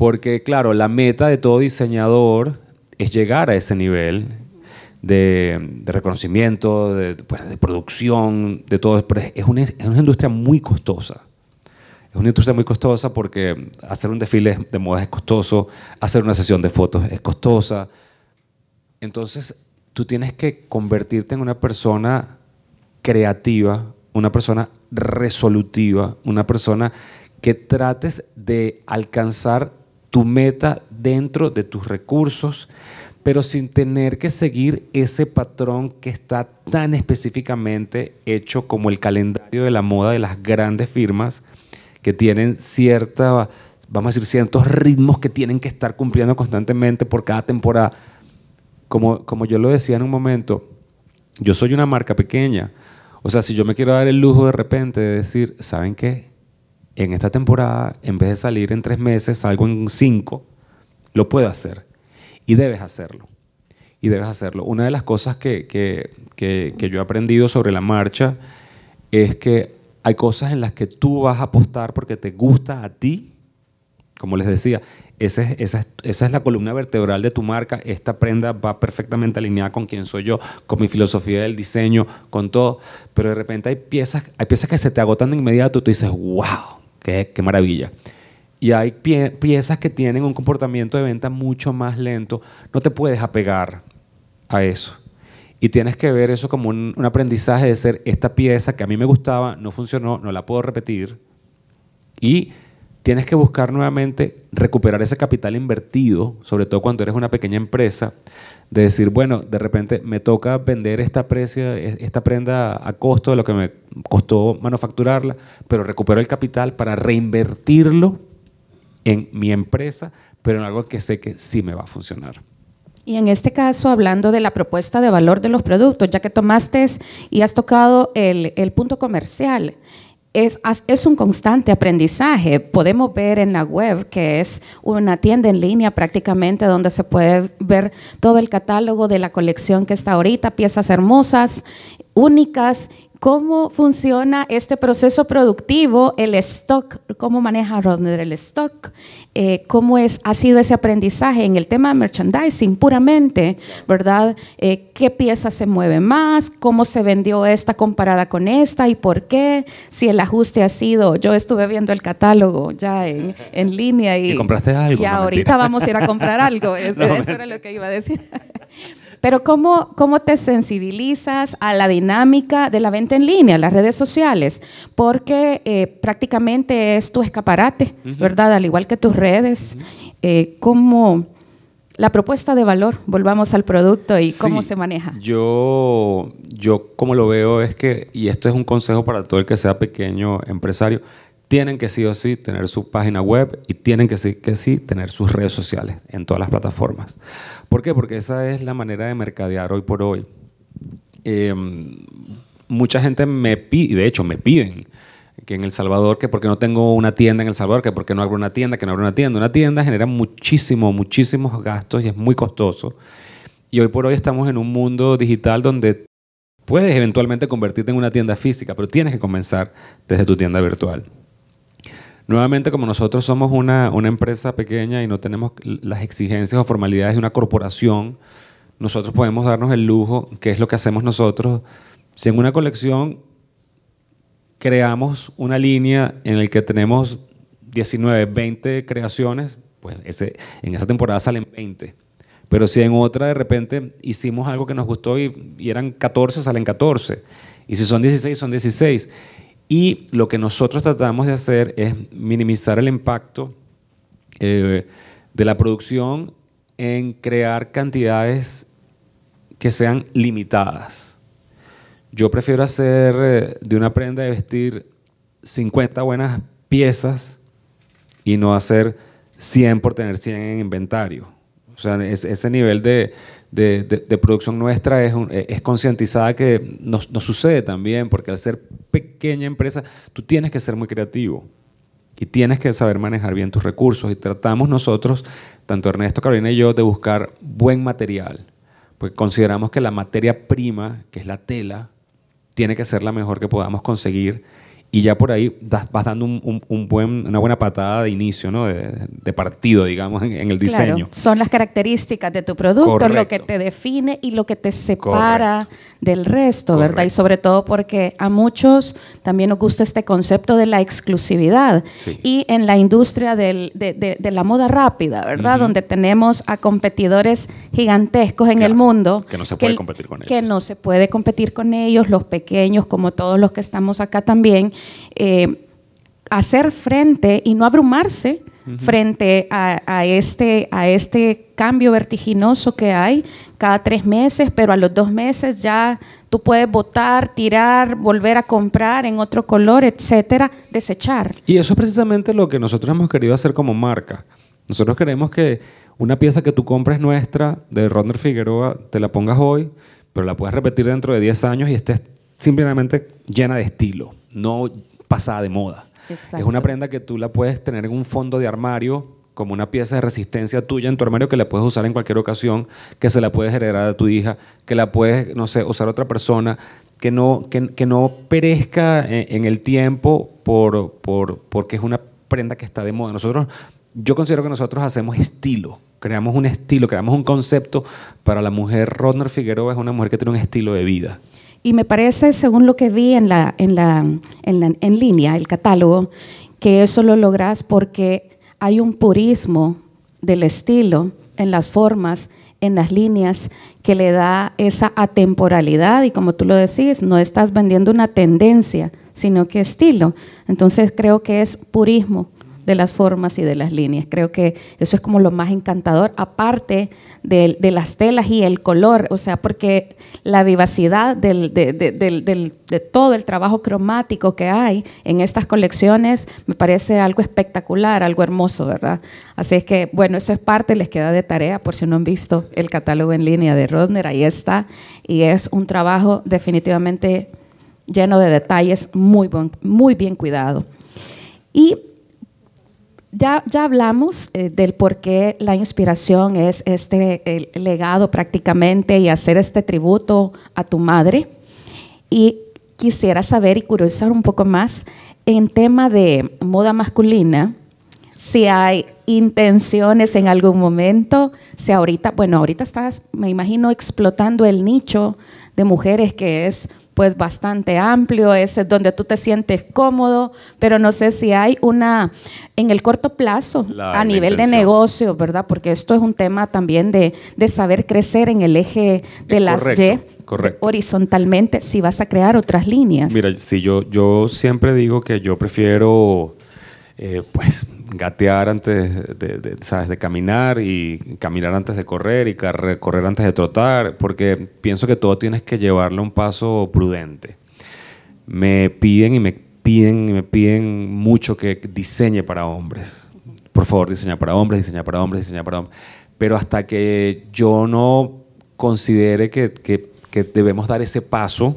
Speaker 4: Porque claro, la meta de todo diseñador es llegar a ese nivel de, reconocimiento, pues, de, producción, de todo. Pero es una, es una industria muy costosa. Es una industria muy costosa porque hacer un desfile de moda es costoso, hacer una sesión de fotos es costosa. Entonces, tú tienes que convertirte en una persona creativa, una persona resolutiva, una persona que trates de alcanzar tu meta dentro de tus recursos, pero sin tener que seguir ese patrón que está tan específicamente hecho como el calendario de la moda de las grandes firmas que tienen cierta, vamos a decir, ciertos ritmos que tienen que estar cumpliendo constantemente por cada temporada. Como, como yo lo decía en un momento, yo soy una marca pequeña. O sea, si yo me quiero dar el lujo de repente de decir, ¿saben qué? En esta temporada, en vez de salir en tres meses, salgo en cinco, lo puedo hacer. Y debes hacerlo. Y debes hacerlo. Una de las cosas que, que, que, yo he aprendido sobre la marcha es que hay cosas en las que tú vas a apostar porque te gusta a ti. Como les decía, esa es, esa, esa es, la columna vertebral de tu marca. Esta prenda va perfectamente alineada con quién soy yo, con mi filosofía del diseño, con todo. Pero de repente hay piezas, hay piezas que se te agotan de inmediato y tú dices, wow, qué, maravilla. Y hay piezas que tienen un comportamiento de venta mucho más lento. No te puedes apegar a eso. Y tienes que ver eso como un, aprendizaje de ser esta pieza que a mí me gustaba, no funcionó, no la puedo repetir. Y tienes que buscar nuevamente recuperar ese capital invertido, sobre todo cuando eres una pequeña empresa, de decir, bueno, de repente me toca vender esta, esta prenda a costo de lo que me costó manufacturarla, pero recupero el capital para reinvertirlo en mi empresa, pero en algo que sé que sí me va a funcionar.
Speaker 1: Y en este caso, hablando de la propuesta de valor de los productos, ya que tomaste y has tocado el, punto comercial, es, es, un constante aprendizaje. Podemos ver en la web que es una tienda en línea prácticamente donde se puede ver todo el catálogo de la colección que está ahorita, piezas hermosas, únicas, ¿Cómo funciona este proceso productivo, el stock? ¿Cómo maneja Rodner el stock? Eh, ¿Cómo es, ha sido ese aprendizaje en el tema de merchandising puramente, verdad? Eh, ¿Qué piezas se mueven más? ¿Cómo se vendió esta comparada con esta y por qué? Si el ajuste ha sido, yo estuve viendo el catálogo ya en, en línea y...
Speaker 4: ¿Y compraste algo?
Speaker 1: Y ahorita vamos a ir a comprar algo, *laughs* eso era lo que iba a decir. Pero ¿cómo, ¿cómo te sensibilizas a la dinámica de la venta en línea, las redes sociales? Porque eh, prácticamente es tu escaparate, ¿verdad? Al igual que tus redes. Eh, ¿Cómo la propuesta de valor, volvamos al producto y cómo se maneja?
Speaker 4: Yo, yo como lo veo es que, y esto es un consejo para todo el que sea pequeño empresario, tienen que sí o sí tener su página web y tienen que sí, que sí tener sus redes sociales en todas las plataformas. ¿Por qué? Porque esa es la manera de mercadear hoy por hoy. Em, mucha gente me pide, de hecho me piden, que en El Salvador, que porque no tengo una tienda en El Salvador, que porque no abro una tienda, que no abro una tienda. Una tienda genera muchísimo, muchísimos gastos y es muy costoso. Y hoy por hoy estamos en un mundo digital donde puedes eventualmente convertirte en una tienda física, pero tienes que comenzar desde tu tienda virtual. Nuevamente, como nosotros somos una, una, empresa pequeña y no tenemos las exigencias o formalidades de una corporación, nosotros podemos darnos el lujo, que es lo que hacemos nosotros, si en una colección creamos una línea en la que tenemos 19, 20 creaciones, pues en esa temporada salen 20. Pero si en otra de repente hicimos algo que nos gustó y, y eran 14, salen 14. Y si son 16, son 16. Y lo que nosotros tratamos de hacer es minimizar el impacto eh, de la producción en crear cantidades que sean limitadas. Yo prefiero hacer eh, de una prenda de vestir 50 buenas piezas y no hacer 100 por tener 100 en inventario. O sea, ese nivel de, de, producción nuestra es, es concientizada que nos, nos, sucede también, porque al ser pequeña empresa, tú tienes que ser muy creativo y tienes que saber manejar bien tus recursos. Y tratamos nosotros, tanto Ernesto, Carolina y yo, de buscar buen material, porque consideramos que la materia prima, que es la tela, tiene que ser la mejor que podamos conseguir y ya por ahí vas dando un, buen, una buena patada de inicio, ¿no? de, partido, digamos, en, el diseño.
Speaker 1: Son las características de tu producto, lo que te define y lo que te separa del resto, ¿verdad? Y sobre todo porque a muchos también nos gusta este concepto de la exclusividad. Y en la industria del, de, la moda rápida, ¿verdad? Donde tenemos a competidores gigantescos en el mundo.
Speaker 4: Que no se puede competir con ellos.
Speaker 1: Que no se puede competir con ellos, los pequeños, como todos los que estamos acá también. Eh, hacer frente y no abrumarse frente a, este, a este cambio vertiginoso que hay cada tres meses, pero a los dos meses ya tú puedes votar, tirar, volver a comprar en otro color, etcétera, desechar.
Speaker 4: Y eso es precisamente lo que nosotros hemos querido hacer como marca. Nosotros queremos que una pieza que tú compres nuestra de Rodner Figueroa te la pongas hoy, pero la puedes repetir dentro de 10 años y estés simplemente llena de estilo no pasada de moda. Es una prenda que tú la puedes tener en un fondo de armario como una pieza de resistencia tuya en tu armario que la puedes usar en cualquier ocasión, que se la puedes heredar a tu hija, que la puedes, no sé, usar a otra persona, que no, que, no perezca en, el tiempo por, por, porque es una prenda que está de moda. Nosotros, yo considero que nosotros hacemos estilo, creamos un estilo, creamos un concepto para la mujer. Rodner Figueroa es una mujer que tiene un estilo de vida.
Speaker 1: Y me parece, según lo que vi en, la, en, la, en, línea, el catálogo, que eso lo logras porque hay un purismo del estilo en las formas, en las líneas, que le da esa atemporalidad y como tú lo decís, no estás vendiendo una tendencia, sino que estilo. Entonces creo que es purismo de las formas y de las líneas. Creo que eso es como lo más encantador, aparte de, las telas y el color, o sea, porque la vivacidad de, todo el trabajo cromático que hay en estas colecciones me parece algo espectacular, algo hermoso, ¿verdad? Así es que, bueno, eso es parte, les queda de tarea, por si no han visto el catálogo en línea de Rodner, ahí está, y es un trabajo definitivamente lleno de detalles, muy, muy bien cuidado. Y ya, ya hablamos eh, del por qué la inspiración es este legado prácticamente y hacer este tributo a tu madre. Y quisiera saber y curiosar un poco más en tema de moda masculina, si hay intenciones en algún momento, si ahorita, bueno, ahorita estás, me imagino, explotando el nicho de mujeres que es pues bastante amplio, es donde tú te sientes cómodo, pero no sé si hay una, en el corto plazo, a nivel de negocio, ¿verdad? Porque esto es un tema también de, saber crecer en el eje de las Y. Horizontalmente, si vas a crear otras líneas.
Speaker 4: Mira, si yo, yo siempre digo que yo prefiero, eh, pues, gatear antes de, ¿sabes? de caminar y caminar antes de correr y correr antes de trotar, porque pienso que todo tienes que llevarlo un paso prudente. Me piden y me piden y me piden mucho que diseñe para hombres. Por favor, diseña para hombres, diseña para hombres, diseña para hombres. Pero hasta que yo no considere que, que, que debemos dar ese paso,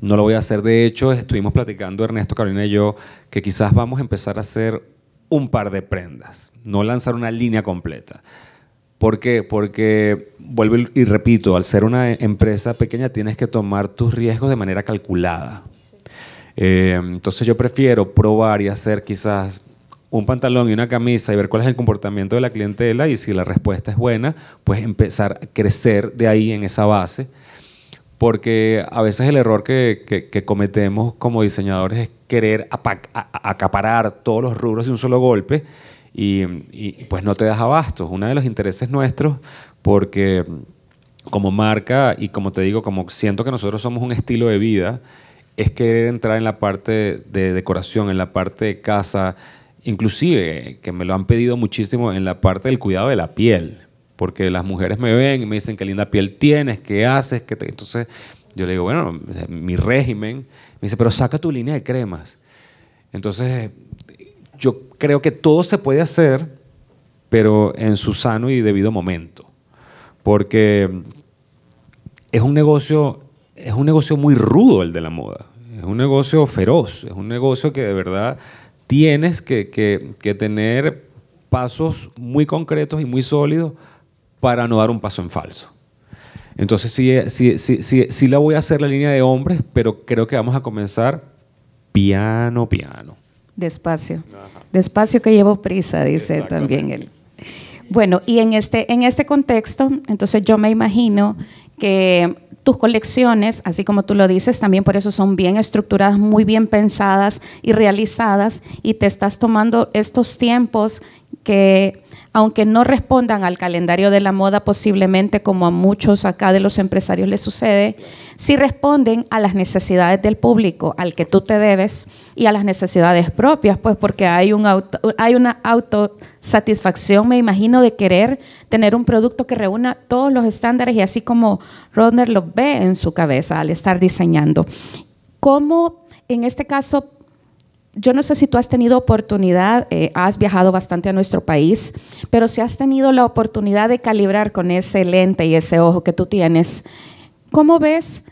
Speaker 4: no lo voy a hacer. De hecho, estuvimos platicando Ernesto, Carolina y yo que quizás vamos a empezar a hacer un par de prendas, no lanzar una línea completa. ¿Por qué? Porque, vuelvo y repito, al ser una empresa pequeña tienes que tomar tus riesgos de manera calculada. Eh, entonces yo prefiero probar y hacer quizás un pantalón y una camisa y ver cuál es el comportamiento de la clientela y si la respuesta es buena, pues empezar a crecer de ahí en esa base porque a veces el error que, cometemos como diseñadores es querer acaparar todos los rubros de un solo golpe y, pues no te das abasto. Uno de los intereses nuestros, porque como marca y como te digo, como siento que nosotros somos un estilo de vida, es querer entrar en la parte de decoración, en la parte de casa, inclusive, que me lo han pedido muchísimo, en la parte del cuidado de la piel porque las mujeres me ven y me dicen qué linda piel tienes, qué haces, qué entonces yo le digo, bueno, mi régimen, me dice, pero saca tu línea de cremas. Entonces, yo creo que todo se puede hacer, pero en su sano y debido momento, porque es un negocio, es un negocio muy rudo el de la moda, es un negocio feroz, es un negocio que de verdad tienes que, que tener pasos muy concretos y muy sólidos para no dar un paso en falso. Entonces sí, sí, sí, sí, la voy a hacer la línea de hombres, pero creo que vamos a comenzar piano, piano.
Speaker 1: Despacio. Despacio que llevo prisa, dice también él. Bueno, y en este, en este contexto, entonces yo me imagino que tus colecciones, así como tú lo dices, también por eso son bien estructuradas, muy bien pensadas y realizadas, y te estás tomando estos tiempos que aunque no respondan al calendario de la moda posiblemente como a muchos acá de los empresarios les sucede, sí responden a las necesidades del público al que tú te debes y a las necesidades propias, pues porque hay, un hay una autosatisfacción, me imagino, de querer tener un producto que reúna todos los estándares y así como Rodner lo ve en su cabeza al estar diseñando. ¿Cómo en este caso yo no sé si tú has tenido oportunidad, eh, has viajado bastante a nuestro país, pero si has tenido la oportunidad de calibrar con ese lente y ese ojo que tú tienes, ¿cómo ves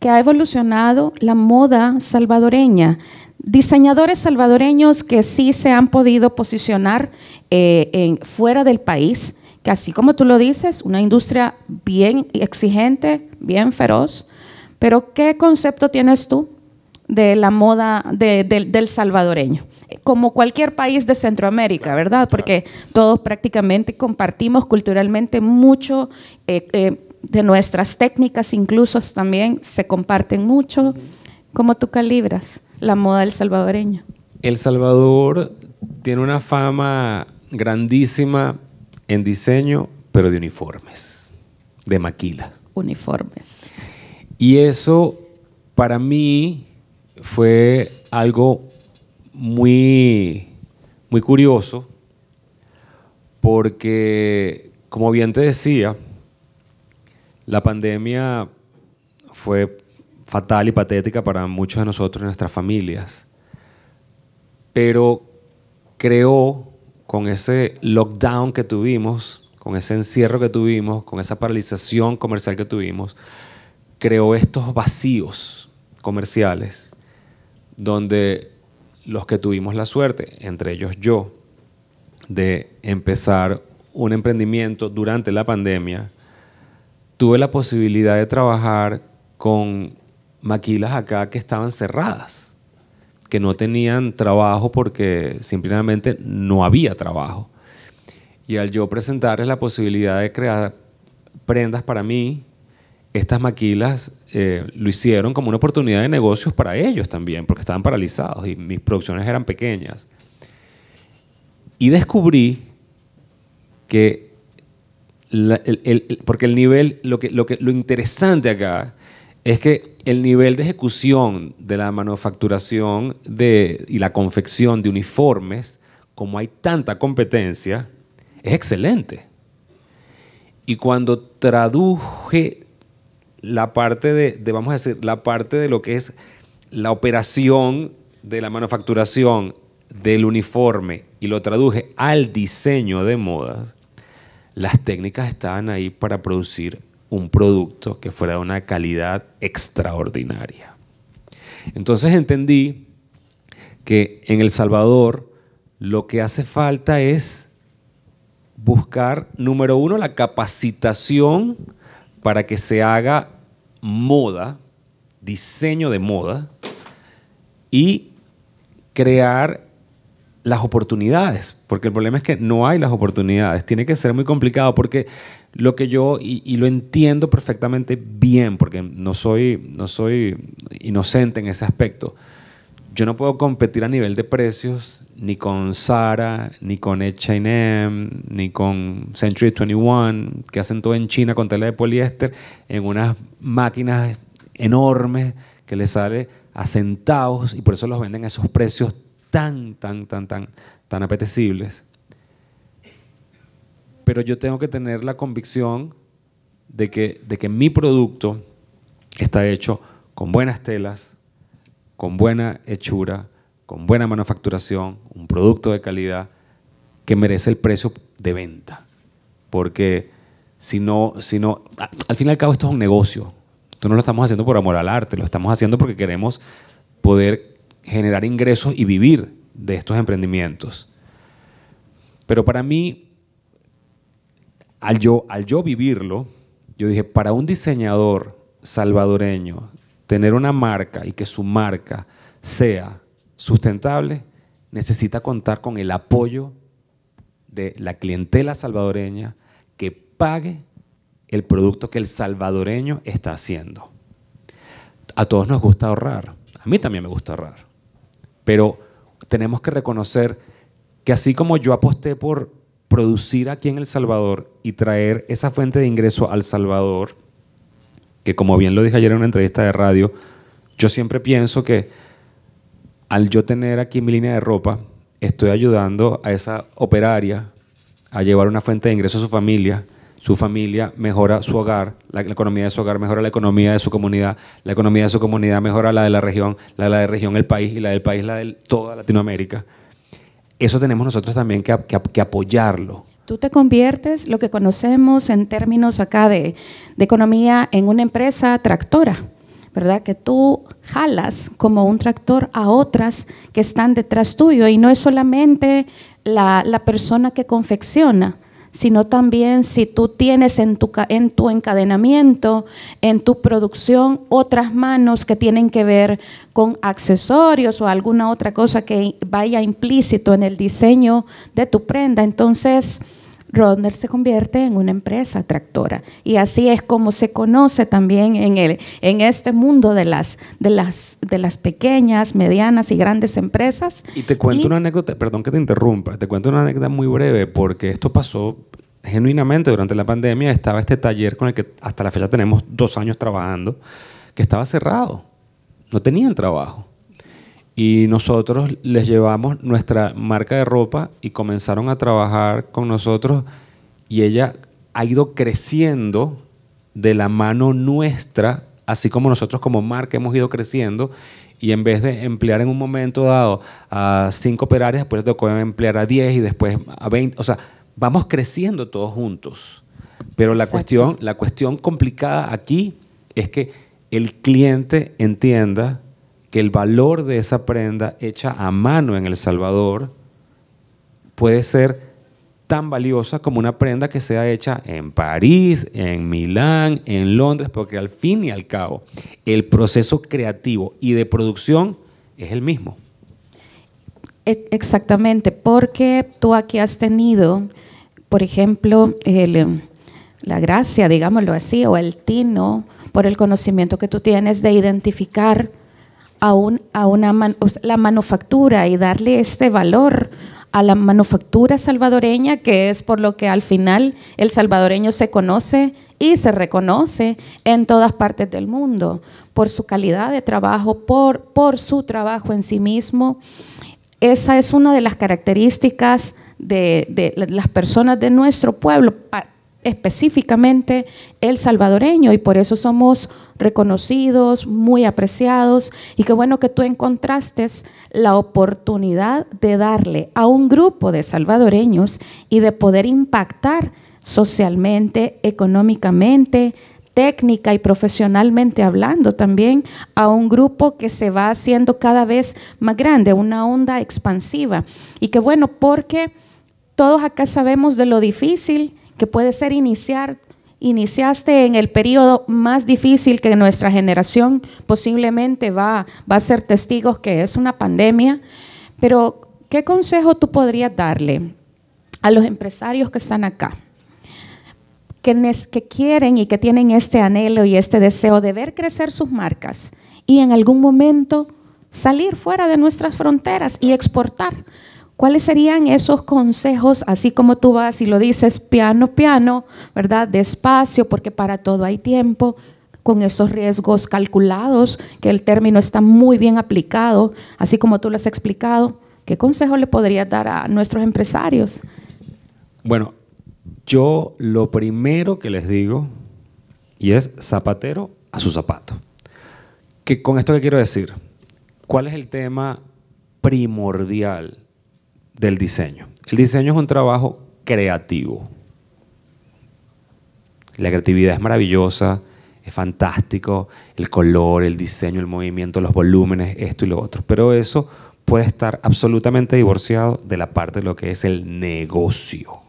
Speaker 1: que ha evolucionado la moda salvadoreña? Diseñadores salvadoreños que sí se han podido posicionar eh, fuera del país, que así como tú lo dices, una industria bien exigente, bien feroz, pero ¿qué concepto tienes tú de la moda del salvadoreño, como cualquier país de Centroamérica, ¿verdad? Porque todos prácticamente compartimos culturalmente mucho, eh, eh, de nuestras técnicas incluso también se comparten mucho. ¿Cómo tú calibras la moda del salvadoreño?
Speaker 4: El Salvador tiene una fama grandísima en diseño, pero de uniformes, de maquila.
Speaker 1: Uniformes.
Speaker 4: Y eso, para mí, fue algo muy, muy curioso porque, como bien te decía, la pandemia fue fatal y patética para muchos de nosotros y nuestras familias, pero creó con ese lockdown que tuvimos, con ese encierro que tuvimos, con esa paralización comercial que tuvimos, creó estos vacíos comerciales donde los que tuvimos la suerte, entre ellos yo, de empezar un emprendimiento durante la pandemia, tuve la posibilidad de trabajar con maquilas acá que estaban cerradas, que no tenían trabajo porque simplemente no había trabajo. Y al yo presentarles la posibilidad de crear prendas para mí, estas maquilas eh, lo hicieron como una oportunidad de negocios para ellos también, porque estaban paralizados y mis producciones eran pequeñas. Y descubrí que, porque el nivel, lo, que, lo, que, lo interesante acá es que el nivel de ejecución de la manufacturación de, y la confección de uniformes, como hay tanta competencia, es excelente. Y cuando traduje la parte de, de, vamos a decir, la parte de lo que es la operación de la manufacturación del uniforme y lo traduje al diseño de modas, las técnicas estaban ahí para producir un producto que fuera de una calidad extraordinaria. Entonces entendí que en El Salvador lo que hace falta es buscar, número uno, la capacitación para que se haga moda, diseño de moda, y crear las oportunidades, porque el problema es que no hay las oportunidades, tiene que ser muy complicado, porque lo que yo, y, lo entiendo perfectamente bien, porque no soy, no soy inocente en ese aspecto, yo no puedo competir a nivel de precios ni con Zara, ni con H&M, ni con Century 21, que hacen todo en China con tela de poliéster, en unas máquinas enormes que les sale a centavos y por eso los venden a esos precios tan, tan, tan, tan, tan apetecibles. Pero yo tengo que tener la convicción de que, de que mi producto está hecho con buenas telas, con buena hechura, con buena manufacturación, un producto de calidad que merece el precio de venta. Porque si no, si no, al fin y al cabo esto es un negocio. Esto no lo estamos haciendo por amor al arte, lo estamos haciendo porque queremos poder generar ingresos y vivir de estos emprendimientos. Pero para mí, al yo, al yo vivirlo, yo dije, para un diseñador salvadoreño, tener una marca y que su marca sea sustentable, necesita contar con el apoyo de la clientela salvadoreña que pague el producto que el salvadoreño está haciendo. A todos nos gusta ahorrar, a mí también me gusta ahorrar. Pero tenemos que reconocer que así como yo aposté por producir aquí en El Salvador y traer esa fuente de ingreso al Salvador, que como bien lo dije ayer en una entrevista de radio, yo siempre pienso que al yo tener aquí mi línea de ropa, estoy ayudando a esa operaria a llevar una fuente de ingreso a su familia, su familia mejora su hogar, la, economía de su hogar mejora la economía de su comunidad, la economía de su comunidad mejora la de la región, la de la región el país y la del país la de toda Latinoamérica. Eso tenemos nosotros también que, que, apoyarlo.
Speaker 1: Tú te conviertes, lo que conocemos en términos acá de, economía, en una empresa tractora. ¿verdad? Que tú jalas como un tractor a otras que están detrás tuyo y no es solamente la, la persona que confecciona, sino también si tú tienes en tu, en tu encadenamiento, en tu producción, otras manos que tienen que ver con accesorios o alguna otra cosa que vaya implícito en el diseño de tu prenda. Entonces, Rodner se convierte en una empresa tractora. Y así es como se conoce también en, el, en este mundo de las, de, las, de las pequeñas, medianas y grandes empresas.
Speaker 4: Y te cuento una anécdota, perdón que te interrumpa, te cuento una anécdota muy breve porque esto pasó genuinamente durante la pandemia. Estaba este taller con el que hasta la fecha tenemos dos años trabajando, que estaba cerrado. No tenían trabajo. Y nosotros les llevamos nuestra marca de ropa y comenzaron a trabajar con nosotros y ella ha ido creciendo de la mano nuestra, así como nosotros como marca hemos ido creciendo y en vez de emplear en un momento dado a cinco operarios, después tocó emplear a diez y después a veinte. O sea, vamos creciendo todos juntos. Pero la cuestión, la cuestión complicada aquí es que el cliente entienda que el valor de esa prenda hecha a mano en El Salvador puede ser tan valiosa como una prenda que sea hecha en París, en Milán, en Londres, porque al fin y al cabo el proceso creativo y de producción es el mismo.
Speaker 1: E, exactamente, porque tú aquí has tenido, por ejemplo, la gracia, digámoslo así, o el tino, por el conocimiento que tú tienes de identificar a, una la manufactura y darle este valor a la manufactura salvadoreña, que es por lo que al final el salvadoreño se conoce y se reconoce en todas partes del mundo, por su calidad de trabajo, por, por su trabajo en sí mismo. Esa es una de las características de, de las personas de nuestro pueblo, específicamente el salvadoreño, y por eso somos reconocidos, muy apreciados, y qué bueno que tú encontraste la oportunidad de darle a un grupo de salvadoreños y de poder impactar socialmente, económicamente, técnica y profesionalmente hablando también a un grupo que se va haciendo cada vez más grande, una onda expansiva. Y qué bueno, porque todos acá sabemos de lo difícil que puede ser iniciar iniciaste en el periodo más difícil que nuestra generación posiblemente va, va a ser testigos, que es una pandemia, pero ¿qué consejo tú podrías darle a los empresarios que están acá? Que, que quieren y que tienen este anhelo y este deseo de ver crecer sus marcas y en algún momento salir fuera de nuestras fronteras y exportar. ¿Cuáles serían esos consejos, así como tú vas y lo dices piano, piano, ¿verdad? Despacio, porque para todo hay tiempo, con esos riesgos calculados, que el término está muy bien aplicado, así como tú lo has explicado. ¿Qué consejo le podrías dar a nuestros empresarios?
Speaker 4: Bueno, yo lo primero que les digo, y es zapatero a su zapato. ¿Qué, con esto qué quiero decir? ¿Cuál es el tema primordial del diseño. El diseño es un trabajo creativo. La creatividad es maravillosa, es fantástico, el color, el diseño, el movimiento, los volúmenes, esto y lo otro. Pero eso puede estar absolutamente divorciado de la parte de lo que es el negocio.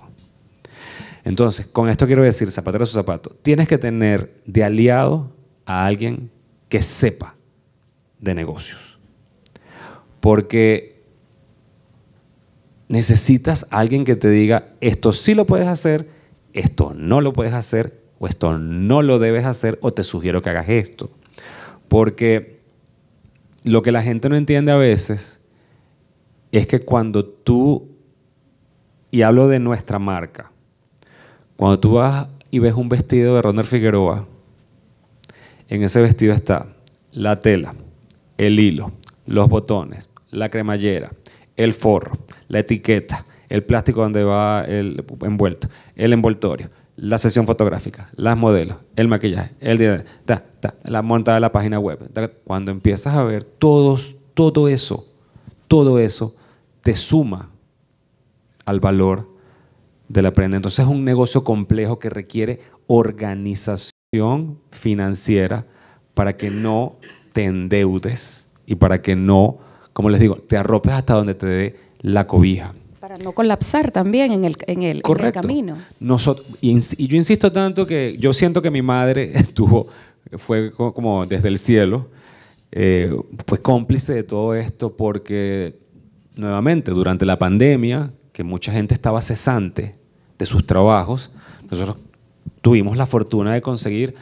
Speaker 4: Entonces, con esto quiero decir, zapatero a su zapato, tienes que tener de aliado a alguien que sepa de negocios. Porque necesitas a alguien que te diga, esto sí lo puedes hacer, esto no lo puedes hacer, o esto no lo debes hacer, o te sugiero que hagas esto. Porque lo que la gente no entiende a veces es que cuando tú, y hablo de nuestra marca, cuando tú vas y ves un vestido de Ronald Figueroa, en ese vestido está la tela, el hilo, los botones, la cremallera, el forro, la etiqueta, el plástico donde va el envuelto, el envoltorio, la sesión fotográfica, las modelos, el maquillaje, el la montada de la página web. Cuando empiezas a ver todos, todo eso, todo eso te suma al valor de la prenda. Entonces es un negocio complejo que requiere organización financiera para que no te endeudes y para que no como les digo, te arropes hasta donde te dé la cobija.
Speaker 1: Para no colapsar también en el, en el, camino.
Speaker 4: y, yo insisto tanto que yo siento que mi madre *laughs* estuvo, fue como desde el cielo, eh, fue cómplice de todo esto porque, nuevamente, durante la pandemia, que mucha gente estaba cesante de sus trabajos, nosotros tuvimos la fortuna de conseguir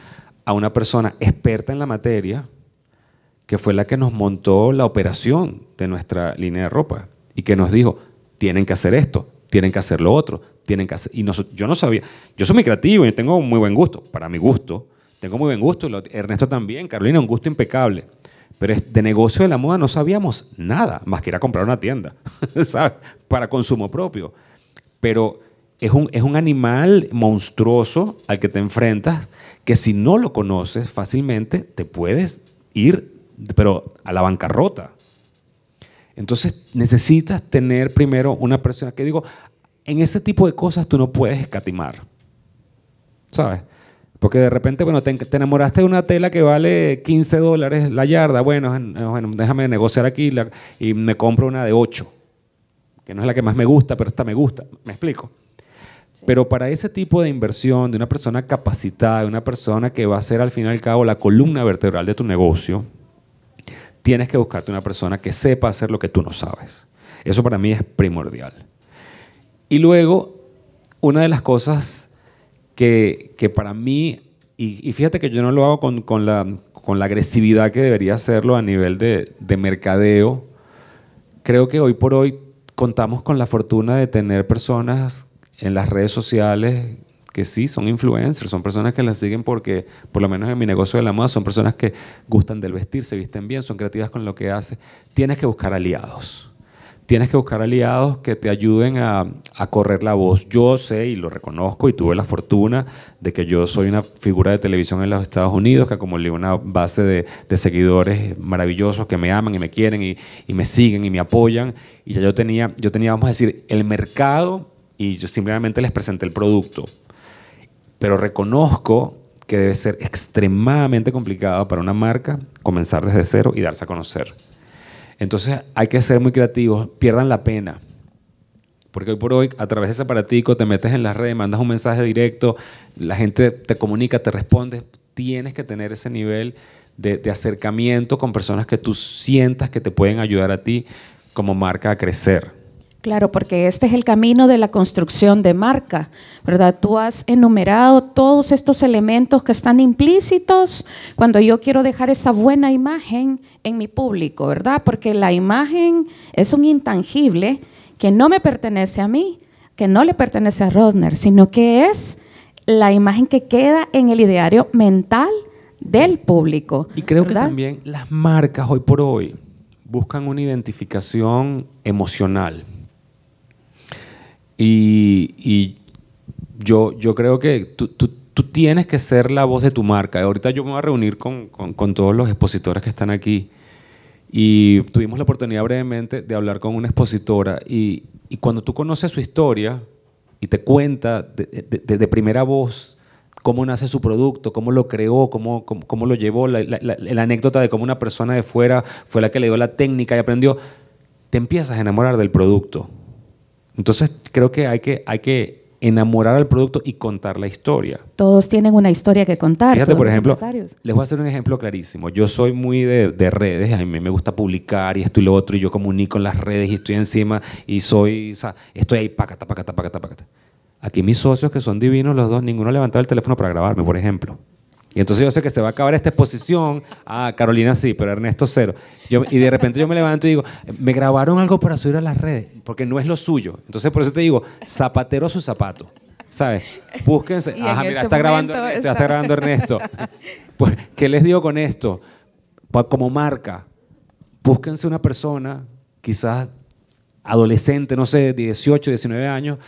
Speaker 4: a una persona experta en la materia, que fue la que nos montó la operación de nuestra línea de ropa y que nos dijo, tienen que hacer esto, tienen que hacer lo otro, tienen que hacer... Y yo no sabía, yo soy muy creativo y tengo muy buen gusto, para mi gusto, tengo muy buen gusto, Ernesto también, Carolina, un gusto impecable. Pero de negocio de la moda no sabíamos nada, más que ir a comprar una tienda, *laughs* ¿sabes? Para consumo propio. Pero es un, es un animal monstruoso al que te enfrentas, que si no lo conoces fácilmente, te puedes ir pero a la bancarrota. Entonces necesitas tener primero una persona que digo, en ese tipo de cosas tú no puedes escatimar. ¿Sabes? Porque de repente, bueno, te, enamoraste de una tela que vale 15 dólares la yarda. Bueno, bueno déjame negociar aquí y me compro una de 8, que no es la que más me gusta, pero esta me gusta. ¿Me explico? Pero para ese tipo de inversión de una persona capacitada, de una persona que va a ser al fin y al cabo la columna vertebral de tu negocio, tienes que buscarte una persona que sepa hacer lo que tú no sabes. Eso para mí es primordial. Y luego, una de las cosas que, para mí, y, fíjate que yo no lo hago con, la, agresividad que debería hacerlo a nivel de, de mercadeo, creo que hoy por hoy contamos con la fortuna de tener personas en las redes sociales que sí son influencers, son personas que las siguen porque, por lo menos en mi negocio de la moda, son personas que gustan del vestir, se visten bien, son creativas con lo que hacen. Tienes que buscar aliados. Tienes que buscar aliados que te ayuden a, correr la voz. Yo sé y lo reconozco y tuve la fortuna de que yo soy una figura de televisión en los Estados Unidos, que acumulé una base de, seguidores maravillosos que me aman y me quieren y, y, me siguen y me apoyan. Y ya yo tenía, yo tenía, vamos a decir, el mercado y yo simplemente les presenté el producto. Pero reconozco que debe ser extremadamente complicado para una marca comenzar desde cero y darse a conocer. Entonces hay que ser muy creativos, pierdan la pena. Porque hoy por hoy, a través de ese aparatico, te metes en las redes, mandas un mensaje directo, la gente te comunica, te responde. Tienes que tener ese nivel de, de acercamiento con personas que tú sientas que te pueden ayudar a ti como marca a crecer.
Speaker 1: Claro, porque este es el camino de la construcción de marca, ¿verdad? Tú has enumerado todos estos elementos que están implícitos cuando yo quiero dejar esa buena imagen en mi público, ¿verdad? Porque la imagen es un intangible que no me pertenece a mí, que no le pertenece a Rodner, sino que es la imagen que queda en el ideario mental del público.
Speaker 4: Y creo que también las marcas hoy por hoy buscan una identificación emocional y, yo, yo creo que tú, tienes que ser la voz de tu marca. Ahorita yo me voy a reunir con, todos los expositores que están aquí y tuvimos la oportunidad brevemente de hablar con una expositora y, cuando tú conoces su historia y te cuenta de, primera voz cómo nace su producto, cómo lo creó, cómo, cómo, lo llevó, la, la, anécdota de cómo una persona de fuera fue la que le dio la técnica y aprendió, te empiezas a enamorar del producto. Entonces creo que hay que, hay que enamorar al producto y contar la historia.
Speaker 1: Todos tienen una historia que contar.
Speaker 4: Fíjate, por ejemplo, les voy a hacer un ejemplo clarísimo. Yo soy muy de, de, redes, a mí me gusta publicar y esto y lo otro, y yo comunico en las redes y estoy encima y soy, o sea, estoy ahí, pacata, pacata, pacata, pacata. Aquí mis socios que son divinos los dos, ninguno ha levantado el teléfono para grabarme, por ejemplo. Y entonces yo sé que se va a acabar esta exposición. Ah, Carolina sí, pero Ernesto cero. y de repente yo me levanto y digo, me grabaron algo para subir a las redes, porque no es lo suyo. Entonces por eso te digo, zapatero a su zapato. ¿Sabes? Búsquense. Ajá, mira, está grabando, está... está grabando Ernesto. *laughs* Pues, ¿Qué les digo con esto? Como marca, búsquense una persona, quizás adolescente, no sé, 18, 19 años,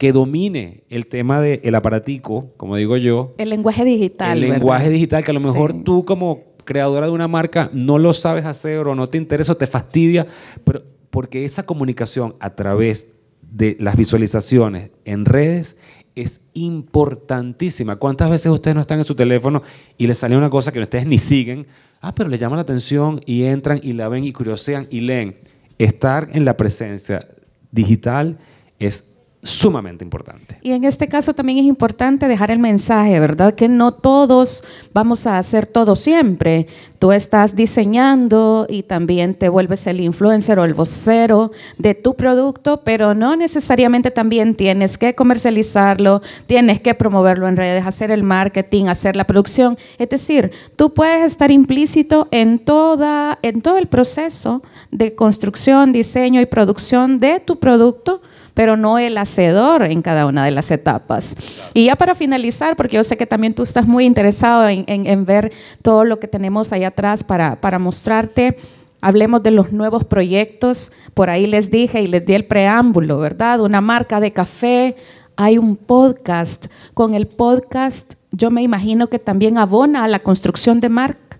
Speaker 4: que domine el tema del aparatico, como digo yo.
Speaker 1: El lenguaje digital.
Speaker 4: El lenguaje digital, que a lo mejor tú como creadora de una marca no lo sabes hacer o no te interesa o te fastidia, pero porque esa comunicación a través de las visualizaciones en redes es importantísima. ¿Cuántas veces ustedes no están en su teléfono y les sale una cosa que ustedes ni siguen? Ah, pero les llama la atención y entran y la ven y curiosean y leen. Estar en la presencia digital es sumamente importante.
Speaker 1: Y en este caso también es importante dejar el mensaje, ¿verdad? Que no todos vamos a hacer todo siempre. Tú estás diseñando y también te vuelves el influencer o el vocero de tu producto, pero no necesariamente también tienes que comercializarlo, tienes que promoverlo en redes, hacer el marketing, hacer la producción. Es decir, tú puedes estar implícito en, toda, en todo el proceso de construcción, diseño y producción de tu producto pero no el hacedor en cada una de las etapas. Y ya para finalizar, porque yo sé que también tú estás muy interesado en, ver todo lo que tenemos ahí atrás para, para mostrarte. Hablemos de los nuevos proyectos. Por ahí les dije y les di el preámbulo, ¿verdad? Una marca de café. Hay un podcast. Con el podcast yo me imagino que también abona a la construcción de marca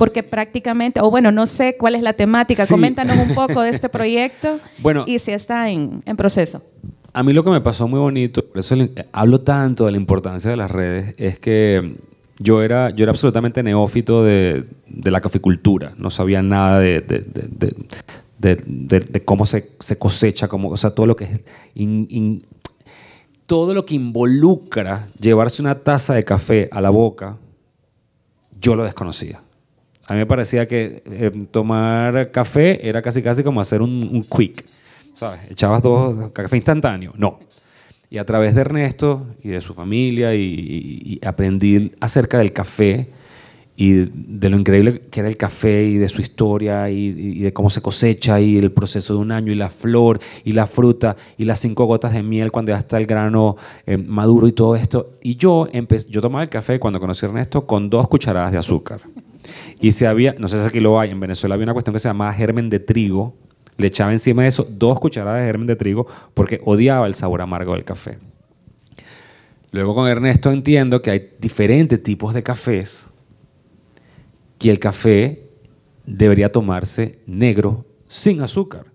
Speaker 1: porque prácticamente, o bueno, no sé cuál es la temática, coméntanos un poco de este *laughs* proyecto bueno, y si está en, proceso.
Speaker 4: A mí lo que me pasó muy bonito, por eso hablo tanto de la importancia de las redes, es que yo era, yo era absolutamente neófito de, la caficultura, no sabía nada de, de, cómo se, cosecha, cómo, o sea, todo lo que es todo lo que involucra llevarse una taza de café a la boca, yo lo desconocía. A mí me parecía que eh, tomar café era casi casi como hacer un, quick. ¿Sabes? Echabas dos café instantáneo. No. Y a través de Ernesto y de su familia y aprendí acerca del café y de lo increíble que era el café y de su historia y, de cómo se cosecha y el proceso de un año y la flor y la fruta y las cinco gotas de miel cuando ya está el grano eh, maduro y todo esto. Y yo, yo tomaba el café cuando conocí a Ernesto con dos cucharadas de azúcar. Y si había, no sé si aquí lo hay, en Venezuela había una cuestión que se llamaba germen de trigo. Le echaba encima de eso dos cucharadas de germen de trigo porque odiaba el sabor amargo del café. Luego con Ernesto entiendo que hay diferentes tipos de cafés que el café debería tomarse negro sin azúcar.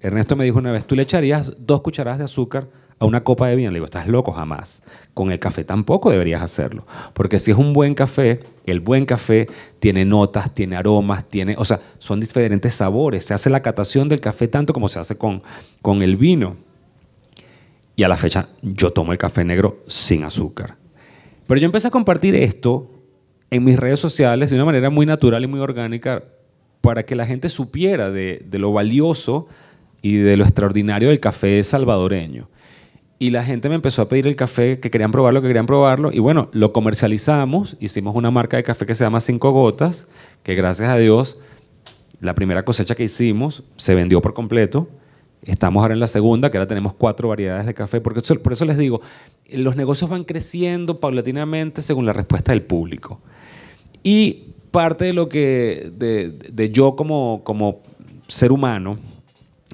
Speaker 4: Ernesto me dijo una vez, tú le echarías dos cucharadas de azúcar a una copa de vino. Le digo, estás loco, jamás. Con el café tampoco deberías hacerlo. Porque si es un buen café, el buen café tiene notas, tiene aromas, tiene, o sea, son diferentes sabores. Se hace la catación del café tanto como se hace con, con el vino. Y a la fecha yo tomo el café negro sin azúcar. Pero yo empecé a compartir esto en mis redes sociales de una manera muy natural y muy orgánica para que la gente supiera de, lo valioso y de lo extraordinario del café salvadoreño. Y la gente me empezó a pedir el café, que querían probarlo, que querían probarlo. Y bueno, lo comercializamos, hicimos una marca de café que se llama Cinco Gotas, que gracias a Dios, la primera cosecha que hicimos se vendió por completo. Estamos ahora en la segunda, que ahora tenemos cuatro variedades de café. Porque por eso les digo, los negocios van creciendo paulatinamente según la respuesta del público. Y parte de lo que, de, yo como, como ser humano,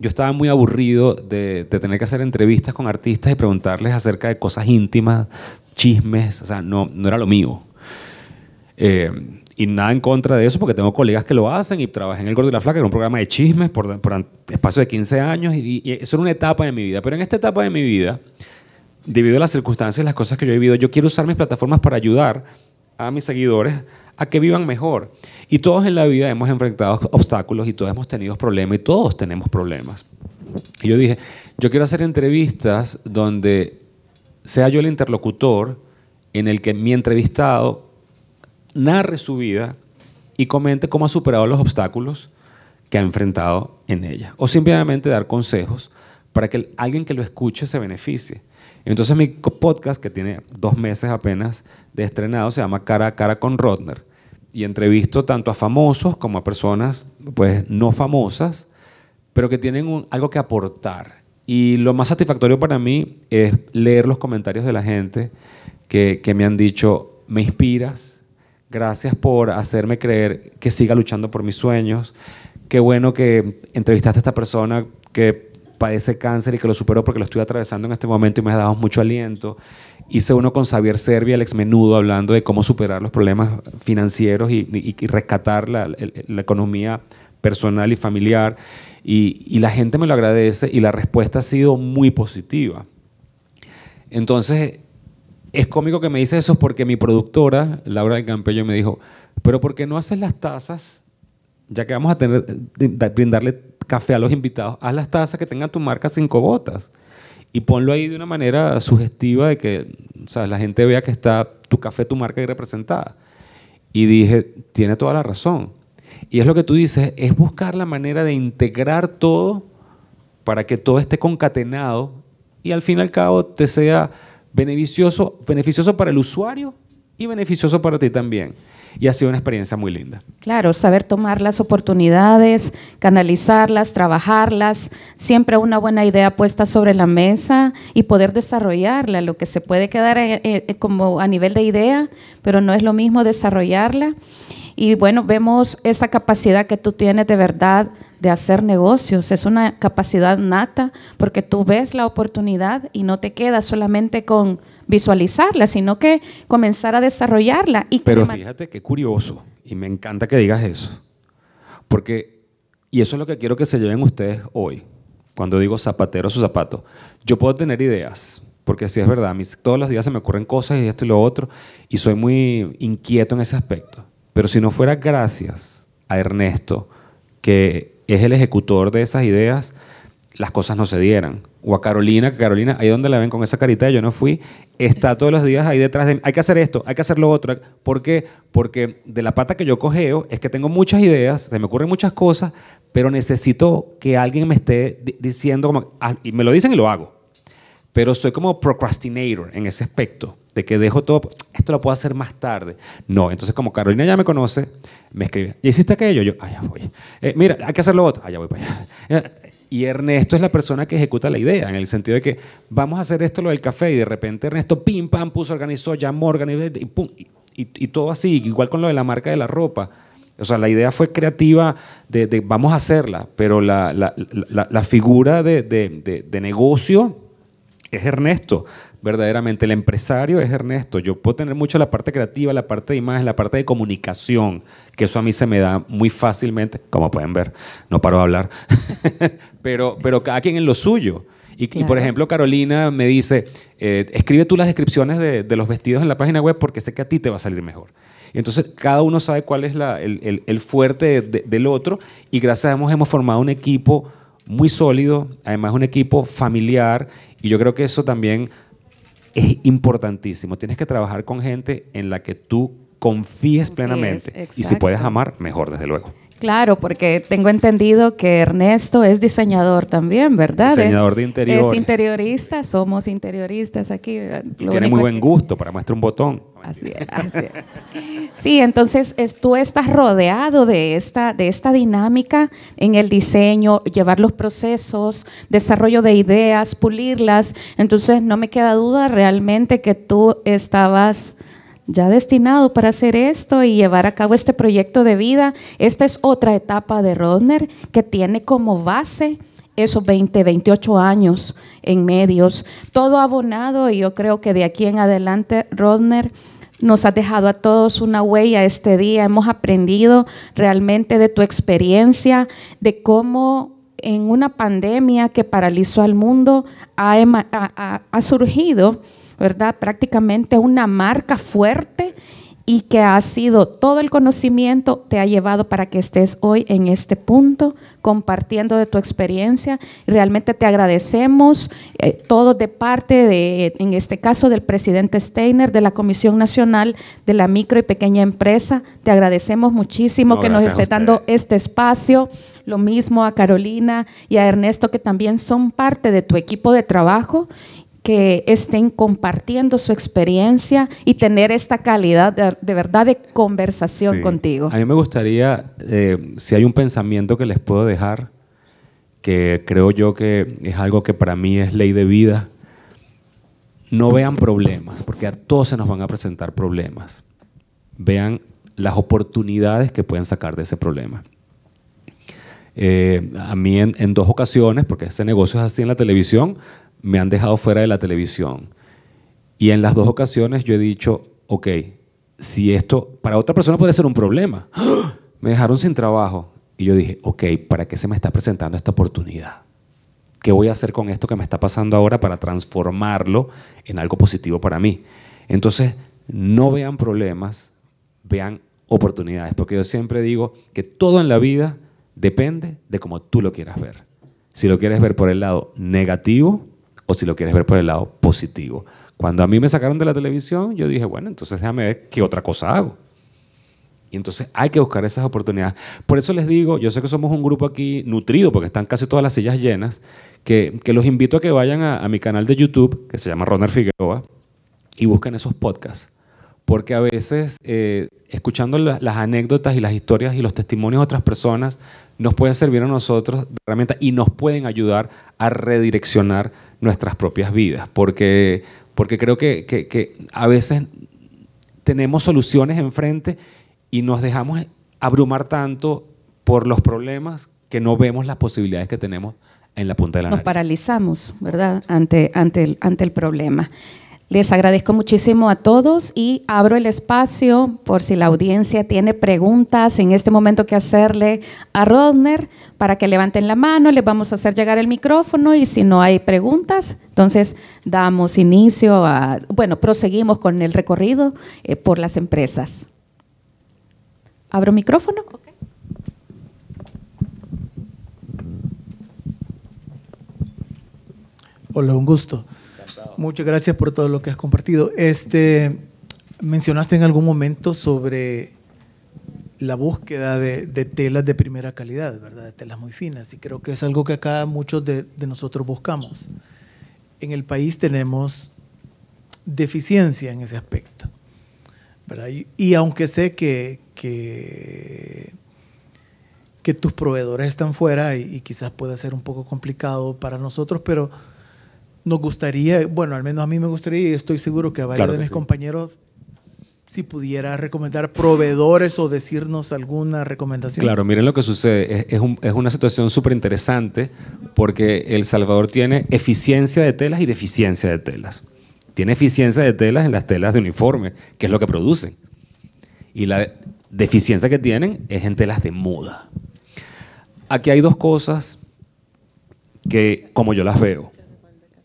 Speaker 4: yo estaba muy aburrido de, tener que hacer entrevistas con artistas y preguntarles acerca de cosas íntimas, chismes, o sea, no, no era lo mío. Eh, y nada en contra de eso, porque tengo colegas que lo hacen y trabajé en El Gordo y la Flaca, que era un programa de chismes por, espacio de 15 años, y, y, eso era una etapa de mi vida. Pero en esta etapa de mi vida, debido a las circunstancias y las cosas que yo he vivido, yo quiero usar mis plataformas para ayudar a mis seguidores a que vivan mejor. Y todos en la vida hemos enfrentado obstáculos y todos hemos tenido problemas y todos tenemos problemas. Y yo dije, yo quiero hacer entrevistas donde sea yo el interlocutor en el que mi entrevistado narre su vida y comente cómo ha superado los obstáculos que ha enfrentado en ella. O simplemente dar consejos para que alguien que lo escuche se beneficie. Entonces mi podcast, que tiene dos meses apenas de estrenado, se llama Cara a Cara con Rodner. Y entrevisto tanto a famosos como a personas pues, no famosas, pero que tienen algo que aportar. Y lo más satisfactorio para mí es leer los comentarios de la gente que, que me han dicho, me inspiras, gracias por hacerme creer que siga luchando por mis sueños, qué bueno que entrevistaste a esta persona que padece cáncer y que lo superó porque lo estoy atravesando en este momento y me ha dado mucho aliento. Hice uno con Xavier Servia, el ex menudo, hablando de cómo superar los problemas financieros y, rescatar la, economía personal y familiar. Y, la gente me lo agradece y la respuesta ha sido muy positiva. Entonces, es cómico que me dice eso porque mi productora, Laura del Campello, me dijo, pero ¿por qué no haces las tazas? Ya que vamos a tener, brindarle café a los invitados, haz las tazas que tengan tu marca cinco gotas y ponlo ahí de una manera sugestiva de que la gente vea que está tu café, tu marca ahí representada. Y dije, tiene toda la razón. Y es lo que tú dices, es buscar la manera de integrar todo para que todo esté concatenado y al fin y al cabo te sea beneficioso, beneficioso para el usuario y beneficioso para ti también y ha sido una experiencia muy linda.
Speaker 1: Claro, saber tomar las oportunidades, canalizarlas, trabajarlas, siempre una buena idea puesta sobre la mesa y poder desarrollarla, lo que se puede quedar eh, eh, como a nivel de idea, pero no es lo mismo desarrollarla. Y bueno, vemos esa capacidad que tú tienes de verdad de hacer negocios. Es una capacidad nata porque tú ves la oportunidad y no te quedas solamente con visualizarla, sino que comenzar a desarrollarla. Y
Speaker 4: Pero fíjate qué curioso, y me encanta que digas eso, porque, y eso es lo que quiero que se lleven ustedes hoy, cuando digo zapatero su zapato. Yo puedo tener ideas, porque sí es verdad, todos los días se me ocurren cosas y esto y lo otro, y soy muy inquieto en ese aspecto. Pero si no fuera gracias a Ernesto, que es el ejecutor de esas ideas, las cosas no se dieran. O a Carolina, que Carolina, ahí donde la ven con esa carita, yo no fui, está todos los días ahí detrás de mí. Hay que hacer esto, hay que hacer lo otro. ¿Por qué? Porque de la pata que yo cogeo es que tengo muchas ideas, se me ocurren muchas cosas, pero necesito que alguien me esté diciendo, como, ah, y me lo dicen y lo hago. Pero soy como procrastinator en ese aspecto, de que dejo todo, esto lo puedo hacer más tarde. No, entonces como Carolina ya me conoce, me escribe, ¿y hiciste aquello? Yo, allá voy. Eh, mira, hay que hacer lo otro, allá voy para allá. *laughs* Y Ernesto es la persona que ejecuta la idea, en el sentido de que vamos a hacer esto lo del café y de repente Ernesto pim, pam, puso, organizó, llamó, organizó y, pum, y, todo así, igual con lo de la marca de la ropa. O sea, la idea fue creativa de, vamos a hacerla, pero la, la, la, figura de, de, negocio es Ernesto verdaderamente. El empresario es Ernesto. Yo puedo tener mucho la parte creativa, la parte de imagen, la parte de comunicación, que eso a mí se me da muy fácilmente, como pueden ver, no paro de hablar, *laughs* pero, pero cada quien en lo suyo. Y, por ejemplo, Carolina me dice, eh, escribe tú las descripciones de, de, los vestidos en la página web porque sé que a ti te va a salir mejor. Y entonces cada uno sabe cuál es la, el, el, el, fuerte del otro y gracias a Dios hemos formado un equipo muy sólido, además un equipo familiar y yo creo que eso también es importantísimo. Tienes que trabajar con gente en la que tú confíes, plenamente. Y si puedes amar, mejor, desde luego.
Speaker 1: Claro, porque tengo entendido que Ernesto es diseñador también, ¿verdad?
Speaker 4: Diseñador de interiores.
Speaker 1: Es interiorista, somos interioristas aquí.
Speaker 4: tiene muy buen gusto para muestra un botón.
Speaker 1: Así es, así es. Sí, entonces tú estás rodeado de esta, de esta dinámica en el diseño, llevar los procesos, desarrollo de ideas, pulirlas. Entonces no me queda duda realmente que tú estabas ya destinado para hacer esto y llevar a cabo este proyecto de vida. Esta es otra etapa de Rodner que tiene como base esos 20, 28 años en medios, todo abonado y yo creo que de aquí en adelante Rodner nos ha dejado a todos una huella este día, hemos aprendido realmente de tu experiencia, de cómo en una pandemia que paralizó al mundo ha, ha surgido ¿verdad? Prácticamente una marca fuerte y que ha sido todo el conocimiento te ha llevado para que estés hoy en este punto compartiendo de tu experiencia. Realmente te agradecemos eh, todo de parte de, en este caso, del presidente Steiner, de la Comisión Nacional de la Micro y Pequeña Empresa. Te agradecemos muchísimo que nos esté dando este espacio. Lo mismo a Carolina y a Ernesto, que también son parte de tu equipo de trabajo que estén compartiendo su experiencia y tener esta calidad de, verdad de conversación contigo.
Speaker 4: A mí me gustaría, eh, si hay un pensamiento que les puedo dejar, que creo yo que es algo que para mí es ley de vida, no vean problemas, porque a todos se nos van a presentar problemas. Vean las oportunidades que pueden sacar de ese problema. Eh, a mí en, en, dos ocasiones, porque este negocio es así en la televisión, me han dejado fuera de la televisión. Y en las dos ocasiones yo he dicho, ok, si esto para otra persona puede ser un problema, *gasps* me dejaron sin trabajo. Y yo dije, ok, ¿para qué se me está presentando esta oportunidad? ¿Qué voy a hacer con esto que me está pasando ahora para transformarlo en algo positivo para mí? Entonces, no vean problemas, vean oportunidades, porque yo siempre digo que todo en la vida depende de cómo tú lo quieras ver. Si lo quieres ver por el lado negativo, o si lo quieres ver por el lado positivo. Cuando a mí me sacaron de la televisión, yo dije, bueno, entonces déjame ver qué otra cosa hago. Y entonces hay que buscar esas oportunidades. Por eso les digo, yo sé que somos un grupo aquí nutrido, porque están casi todas las sillas llenas, que, que los invito a que vayan a, mi canal de YouTube, que se llama Ronald Figueroa, y busquen esos podcasts. Porque a veces, eh, escuchando las anécdotas y las historias y los testimonios de otras personas, nos pueden servir a nosotros de herramienta y nos pueden ayudar a redireccionar nuestras propias vidas, porque, porque creo que, que, a veces tenemos soluciones enfrente y nos dejamos abrumar tanto por los problemas que no vemos las posibilidades que tenemos en la punta de la
Speaker 1: Nos paralizamos, ¿verdad?, ante, ante, el, ante el problema. Les agradezco muchísimo a todos y abro el espacio por si la audiencia tiene preguntas en este momento que hacerle a Rodner para que levanten la mano, les vamos a hacer llegar el micrófono y si no hay preguntas, entonces damos inicio a, bueno, proseguimos con el recorrido eh, por las empresas. ¿Abro micrófono?
Speaker 5: Hola, un gusto. Muchas gracias por todo lo que has compartido. Este, mencionaste en algún momento sobre la búsqueda de, telas de primera calidad, ¿verdad? De telas muy finas. Y creo que es algo que acá muchos de, nosotros buscamos. En el país tenemos deficiencia en ese aspecto. Y, aunque sé que, que, tus proveedores están fuera y, quizás pueda ser un poco complicado para nosotros, pero nos gustaría, bueno, al menos a mí me gustaría y estoy seguro que a varios de mis compañeros si pudiera recomendar proveedores o decirnos alguna recomendación.
Speaker 4: Claro, miren lo que sucede. Es, una situación súper interesante porque El Salvador tiene eficiencia de telas y deficiencia de telas. Tiene eficiencia de telas en las telas de uniforme, que es lo que producen. Y la deficiencia que tienen es en telas de moda. Aquí hay dos cosas que, como yo las veo,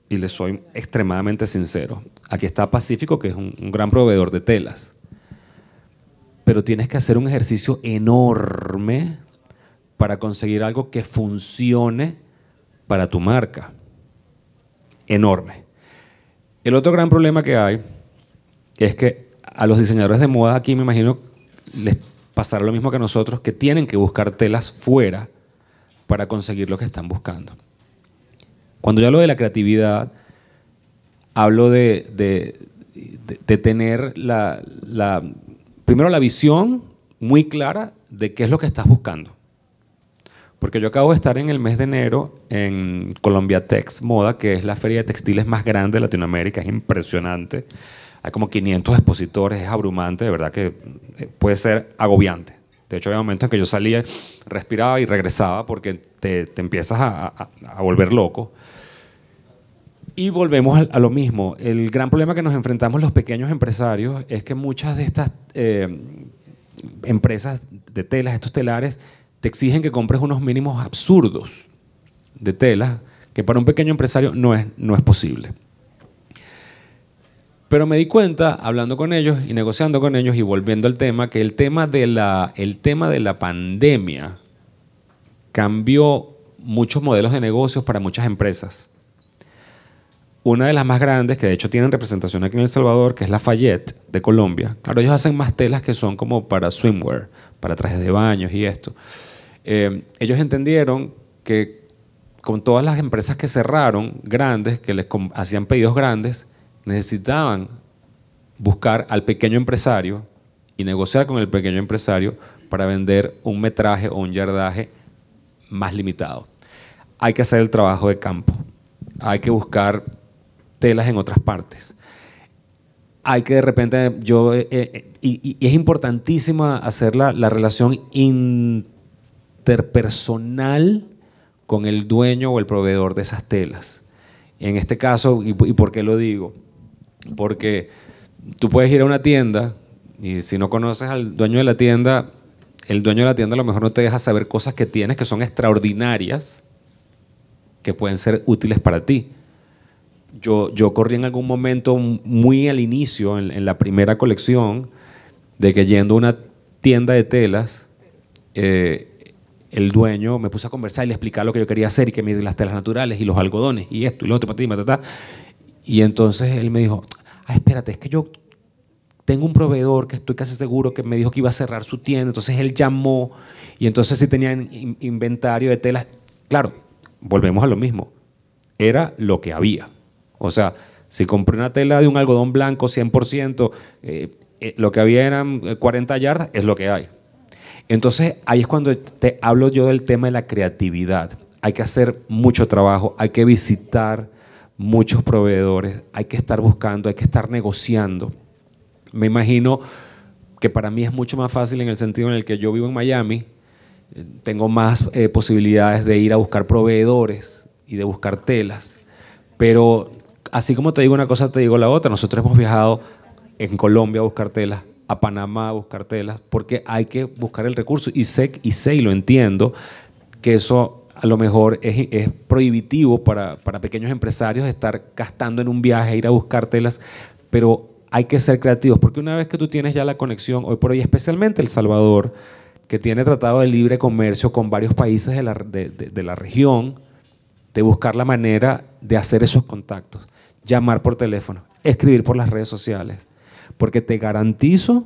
Speaker 4: y les soy extremadamente sincero, aquí está Pacífico, que es un gran proveedor de telas pero tienes que hacer un ejercicio enorme para conseguir algo que funcione para tu marca. Enorme. El otro gran problema que hay es que a los diseñadores de moda aquí me imagino les pasará lo mismo que a nosotros, que tienen que buscar telas fuera para conseguir lo que están buscando. Cuando yo hablo de la creatividad, hablo de, tener la, primero la visión muy clara de qué es lo que estás buscando. Porque yo acabo de estar en el mes de enero en Colombia Tex Moda, que es la feria de textiles más grande de Latinoamérica, es impresionante. Hay como 500 expositores, es abrumante, de verdad que eh, puede ser agobiante. De hecho, había momentos en que yo salía, respiraba y regresaba porque te, empiezas a, volver loco. Y volvemos a, lo mismo. El gran problema que nos enfrentamos los pequeños empresarios es que muchas de estas eh, empresas de telas, estos telares, te exigen que compres unos mínimos absurdos de telas que para un pequeño empresario no es, no es posible. Pero me di cuenta, hablando con ellos y negociando con ellos y volviendo al tema, que el tema de la, el tema de la pandemia cambió muchos modelos de negocios para muchas empresas una de las más grandes, que de hecho tienen representación aquí en El Salvador, que es la Fayette de Colombia. Claro, ellos hacen más telas que son como para swimwear, para trajes de baños y esto. Eh, ellos entendieron que con todas las empresas que cerraron, grandes, que les hacían pedidos grandes, necesitaban buscar al pequeño empresario y negociar con el pequeño empresario para vender un metraje o un yardaje más limitado. Hay que hacer el trabajo de campo. Hay que buscar telas en otras partes. Hay que de repente, yo, eh, eh, y, es importantísima hacer la, relación interpersonal con el dueño o el proveedor de esas telas. En este caso, y por qué lo digo? Porque tú puedes ir a una tienda y si no conoces al dueño de la tienda, el dueño de la tienda a lo mejor no te deja saber cosas que tienes que son extraordinarias, que pueden ser útiles para ti. Yo, corrí en algún momento muy al inicio, en, la primera colección, de que yendo a una tienda de telas, eh, el dueño me puso a conversar y le explicaba lo que yo quería hacer y que me las telas naturales y los algodones y esto y lo otro, y entonces él me dijo, ah, espérate, es que yo tengo un proveedor que estoy casi seguro que me dijo que iba a cerrar su tienda, entonces él llamó y entonces si tenían inventario de telas, claro, volvemos a lo mismo, era lo que había. O sea, si compré una tela de un algodón blanco 100%, eh, eh, lo que había eran 40 eh, yardas, es lo que hay. Entonces, ahí es cuando te hablo yo del tema de la creatividad. Hay que hacer mucho trabajo, hay que visitar muchos proveedores, hay que estar buscando, hay que estar negociando. Me imagino que para mí es mucho más fácil en el sentido en el que yo vivo en Miami, tengo más posibilidades de ir a buscar proveedores y de buscar telas, pero así como te digo una cosa, te digo la otra. Nosotros hemos viajado en Colombia a buscar telas, a Panamá a buscar telas, porque hay que buscar el recurso. Y sé, y sé y lo entiendo, que eso a lo mejor es, prohibitivo para, para, pequeños empresarios estar gastando en un viaje, ir a buscar telas, pero hay que ser creativos, porque una vez que tú tienes ya la conexión, hoy por hoy, especialmente El Salvador, que tiene tratado de libre comercio con varios países de la, de, de la región, de buscar la manera de hacer esos contactos, llamar por teléfono, escribir por las redes sociales, porque te garantizo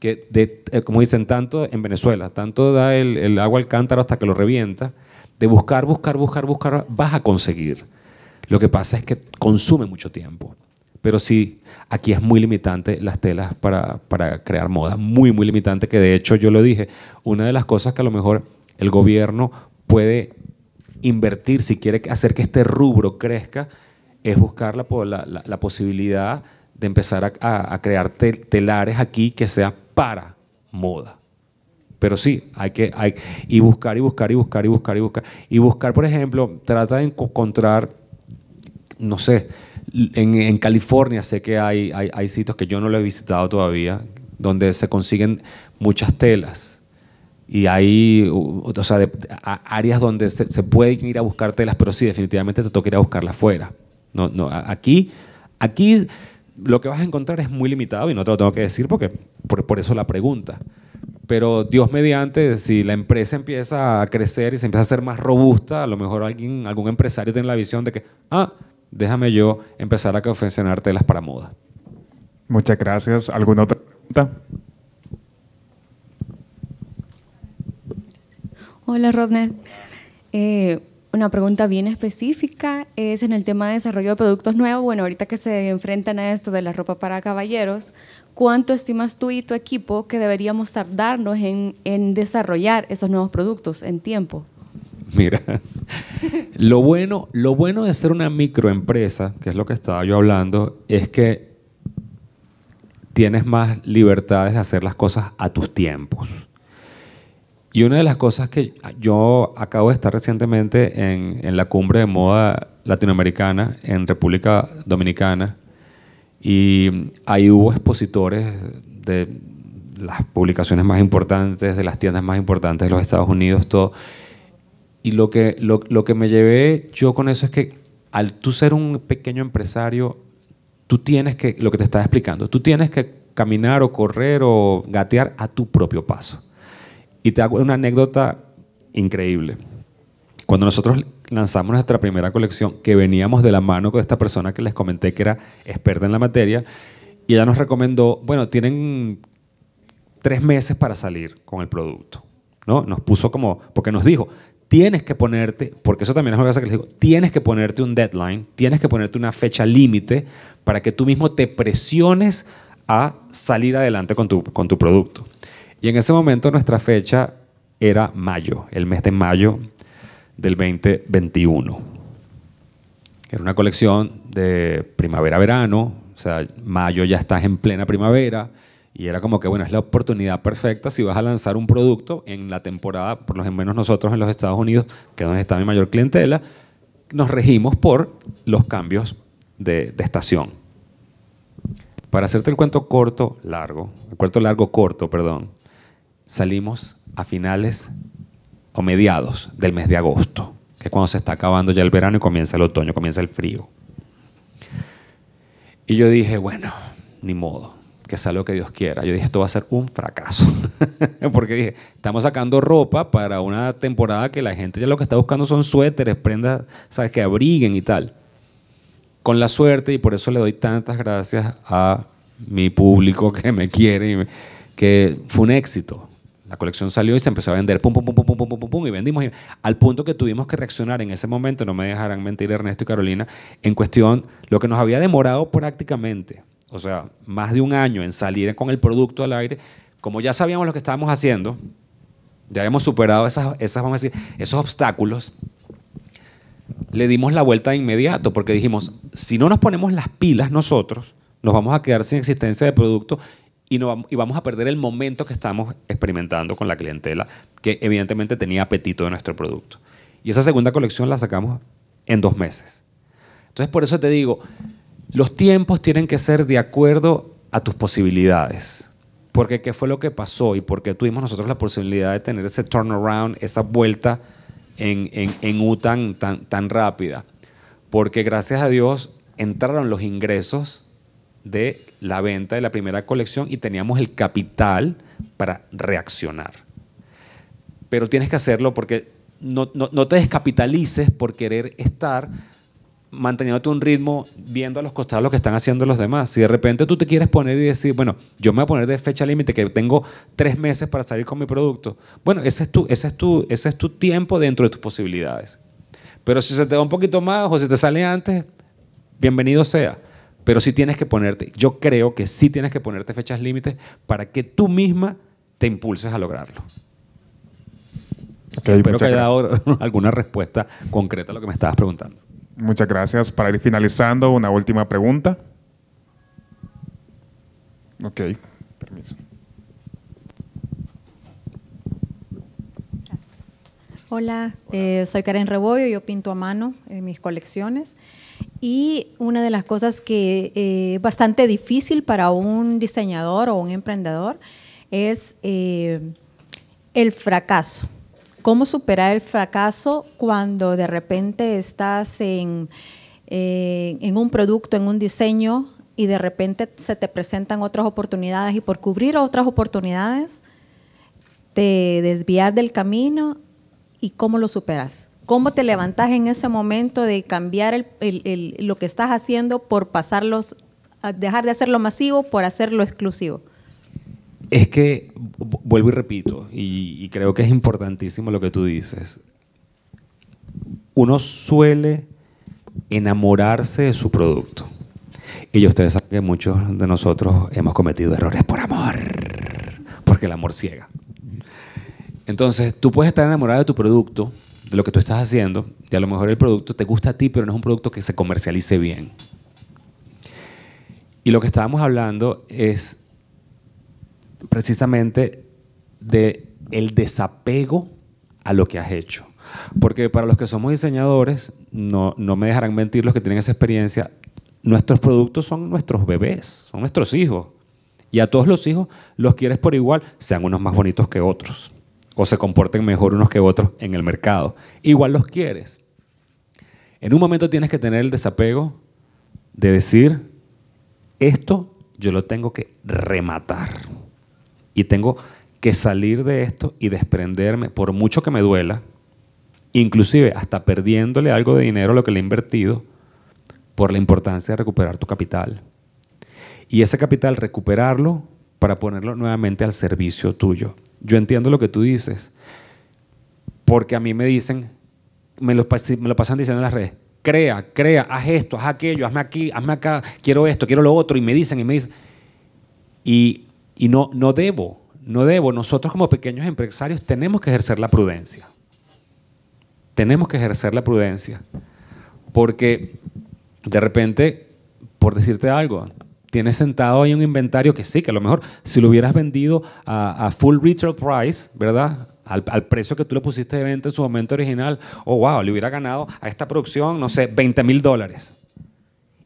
Speaker 4: que, eh, como dicen tanto en Venezuela, tanto da el, agua al cántaro hasta que lo revienta, de buscar, buscar, buscar, buscar, vas a conseguir. Lo que pasa es que consume mucho tiempo. Pero sí, aquí es muy limitante las telas para, para, crear moda, muy, muy limitante, que de hecho yo lo dije, una de las cosas que a lo mejor el gobierno puede invertir si quiere hacer que este rubro crezca, es buscar la, la, la posibilidad de empezar a, a, crear telares aquí que sea para moda. Pero sí, hay que hay, y buscar y buscar y buscar y buscar y buscar. Y buscar, por ejemplo, trata de encontrar, no sé, en, California sé que hay, hay, sitios que yo no lo he visitado todavía, donde se consiguen muchas telas. Y hay o sea, áreas donde se, se, pueden ir a buscar telas, pero sí, definitivamente te toca ir a buscarlas afuera. No, no, aquí, aquí lo que vas a encontrar es muy limitado y no te lo tengo que decir porque por, por eso la pregunta. Pero Dios mediante, si la empresa empieza a crecer y se empieza a ser más robusta, a lo mejor alguien, algún empresario tiene la visión de que, ah, déjame yo empezar a confeccionar telas para moda.
Speaker 3: Muchas gracias. ¿Alguna otra pregunta?
Speaker 6: Hola, Rodney. Eh, una pregunta bien específica es en el tema de desarrollo de productos nuevos. Bueno, ahorita que se enfrentan a esto de la ropa para caballeros, ¿cuánto estimas tú y tu equipo que deberíamos tardarnos en, desarrollar esos nuevos productos en tiempo?
Speaker 4: Mira, *laughs* lo bueno, lo bueno de ser una microempresa, que es lo que estaba yo hablando, es que tienes más libertades de hacer las cosas a tus tiempos. Y una de las cosas que yo acabo de estar recientemente en, en la cumbre de moda latinoamericana en República Dominicana, y ahí hubo expositores de las publicaciones más importantes, de las tiendas más importantes de los Estados Unidos, todo. Y lo que, lo, lo, que me llevé yo con eso es que al tú ser un pequeño empresario, tú tienes que, lo que te estaba explicando, tú tienes que caminar o correr o gatear a tu propio paso. Y te hago una anécdota increíble. Cuando nosotros lanzamos nuestra primera colección, que veníamos de la mano con esta persona que les comenté que era experta en la materia, y ella nos recomendó, bueno, tienen tres meses para salir con el producto. ¿no? Nos puso como, porque nos dijo, tienes que ponerte, porque eso también es una cosa que les digo, tienes que ponerte un deadline, tienes que ponerte una fecha límite para que tú mismo te presiones a salir adelante con tu, con tu producto. Y en ese momento nuestra fecha era mayo, el mes de mayo del 2021. Era una colección de primavera-verano, o sea, mayo ya estás en plena primavera, y era como que, bueno, es la oportunidad perfecta si vas a lanzar un producto en la temporada, por lo menos nosotros en los Estados Unidos, que es donde está mi mayor clientela, nos regimos por los cambios de, de estación. Para hacerte el cuento corto, largo, el cuento largo, corto, perdón, salimos a finales o mediados del mes de agosto, que es cuando se está acabando ya el verano y comienza el otoño, comienza el frío. Y yo dije, bueno, ni modo que sea lo que Dios quiera. Yo dije, esto va a ser un fracaso. *laughs* Porque dije, estamos sacando ropa para una temporada que la gente ya lo que está buscando son suéteres, prendas, ¿sabes? Que abriguen y tal. Con la suerte, y por eso le doy tantas gracias a mi público que me quiere, que fue un éxito. La colección salió y se empezó a vender, pum, pum, pum, pum, pum, pum, pum, pum, y vendimos. al punto que tuvimos que reaccionar en ese momento, no me dejarán mentir Ernesto y Carolina, en cuestión, lo que nos había demorado prácticamente o sea, más de un año en salir con el producto al aire, como ya sabíamos lo que estábamos haciendo, ya habíamos superado esas, esas, vamos a decir, esos obstáculos, le dimos la vuelta de inmediato, porque dijimos, si no nos ponemos las pilas nosotros, nos vamos a quedar sin existencia de producto y, vamos a perder el momento que estamos experimentando con la clientela, que evidentemente tenía apetito de nuestro producto. Y esa segunda colección la sacamos en dos meses. Entonces, por eso te digo, los tiempos tienen que ser de acuerdo a tus posibilidades. Porque qué fue lo que pasó y porque tuvimos nosotros la posibilidad de tener ese turnaround, esa vuelta en, en, U tan, tan, rápida. Porque gracias a Dios entraron los ingresos de la venta de la primera colección y teníamos el capital para reaccionar. Pero tienes que hacerlo porque no, no, no te descapitalices por querer estar manteniéndote un ritmo viendo a los costados lo que están haciendo los demás. Si de repente tú te quieres poner y decir, bueno, yo me voy a poner de fecha límite que tengo tres meses para salir con mi producto, bueno, ese es, tu, ese, es tu, ese es tu tiempo dentro de tus posibilidades. Pero si se te da un poquito más o si te sale antes, bienvenido sea. Pero sí tienes que ponerte, yo creo que sí tienes que ponerte fechas límites para que tú misma te impulses a lograrlo. Espero que haya dado *laughs* alguna respuesta concreta a lo que me estabas preguntando.
Speaker 3: Muchas gracias. Para ir finalizando, una última pregunta. Ok, permiso.
Speaker 7: Hola, eh, soy Karen Rebollo, yo pinto a mano en mis colecciones y una de las cosas que es eh, bastante difícil para un diseñador o un emprendedor es eh, el fracaso. ¿Cómo superar el fracaso cuando de repente estás en, en un producto, en un diseño y de repente se te presentan otras oportunidades y por cubrir otras oportunidades te desvías del camino y cómo lo superas. ¿Cómo te levantas en ese momento de cambiar lo que estás haciendo por pasarlos, dejar de hacerlo masivo por hacerlo exclusivo?
Speaker 4: Es que, vuelvo y repito, y, creo que es importantísimo lo que tú dices, uno suele enamorarse de su producto. Y ustedes saben que muchos de nosotros hemos cometido errores por amor, porque el amor ciega. Entonces, tú puedes estar enamorado de tu producto, de lo que tú estás haciendo, y a lo mejor el producto te gusta a ti, pero no es un producto que se comercialice bien. Y lo que estábamos hablando es precisamente de el desapego a lo que has hecho. Porque para los que somos diseñadores, no, no me dejarán mentir los que tienen esa experiencia, nuestros productos son nuestros bebés, son nuestros hijos. Y a todos los hijos los quieres por igual, sean unos más bonitos que otros o se comporten mejor unos que otros en el mercado. Igual los quieres. En un momento tienes que tener el desapego de decir, esto yo lo tengo que rematar. Y tengo que salir de esto y desprenderme, por mucho que me duela, inclusive hasta perdiéndole algo de dinero a lo que le he invertido, por la importancia de recuperar tu capital. Y ese capital recuperarlo para ponerlo nuevamente al servicio tuyo. Yo entiendo lo que tú dices, porque a mí me dicen, me lo, pasan diciendo en las redes, crea, crea, haz esto, haz aquello, hazme aquí, hazme acá, quiero esto, quiero lo otro, y me dicen, y me dicen, y, y no, no debo, no debo. Nosotros como pequeños empresarios tenemos que ejercer la prudencia. Tenemos que ejercer la prudencia, porque de repente, por decirte algo, tienes sentado ahí un inventario que sí, que a lo mejor si lo hubieras vendido a, full retail price, ¿verdad? Al, precio que tú le pusiste de venta en su momento original, oh, wow, le hubiera ganado a esta producción, no sé, 20 mil dólares.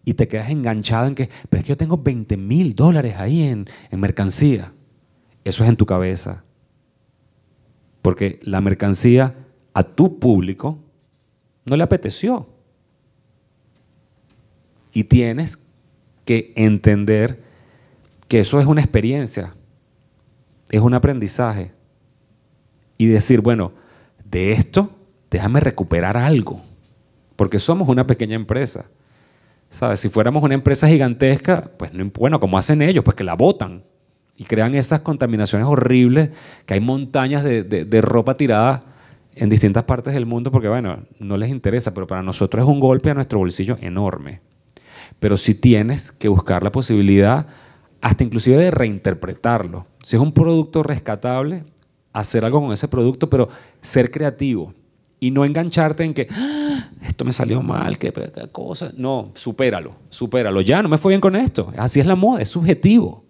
Speaker 4: Y te quedas enganchado en que, pero es que yo tengo 20 mil dólares ahí en, en mercancía. Eso es en tu cabeza. Porque la mercancía a tu público no le apeteció. Y tienes que entender que eso es una experiencia, es un aprendizaje. Y decir, bueno, de esto déjame recuperar algo, porque somos una pequeña empresa. ¿Sabes? Si fuéramos una empresa gigantesca, pues bueno, como hacen ellos, pues que la botan y crean esas contaminaciones horribles, que hay montañas de, de ropa tirada en distintas partes del mundo, porque bueno, no les interesa, pero para nosotros es un golpe a nuestro bolsillo enorme pero sí tienes que buscar la posibilidad hasta inclusive de reinterpretarlo. Si es un producto rescatable, hacer algo con ese producto, pero ser creativo y no engancharte en que ah, esto me salió mal, qué, cosa. No, supéralo, supéralo. Ya, no me fue bien con esto. Así es la moda, es subjetivo.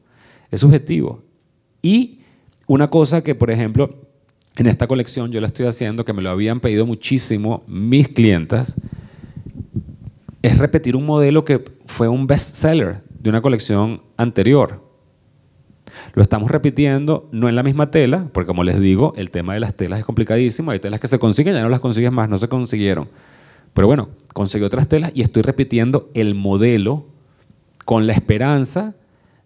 Speaker 4: Es subjetivo. Y una cosa que, por ejemplo, en esta colección yo la estoy haciendo, que me lo habían pedido muchísimo mis clientas, es repetir un modelo que fue un bestseller de una colección anterior. Lo estamos repitiendo no en la misma tela, porque como les digo, el tema de las telas es complicadísimo. Hay telas que se consiguen, ya no las consigues más, no se consiguieron. Pero bueno, conseguí otras telas y estoy repitiendo el modelo con la esperanza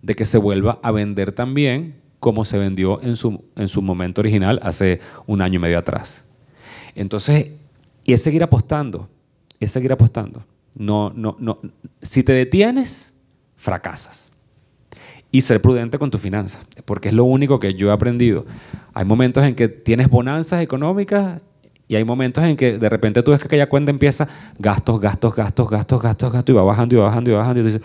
Speaker 4: de que se vuelva a vender también como se vendió en su, en su momento original hace un año y medio atrás. Entonces, y es seguir apostando, es seguir apostando. No, no, no. Si te detienes, fracasas. Y ser prudente con tu finanzas, porque es lo único que yo he aprendido. Hay momentos en que tienes bonanzas económicas y hay momentos en que de repente tú ves que aquella cuenta empieza gastos, gastos, gastos, gastos, gastos, gastos, y va bajando y va bajando y va bajando. Y, dices,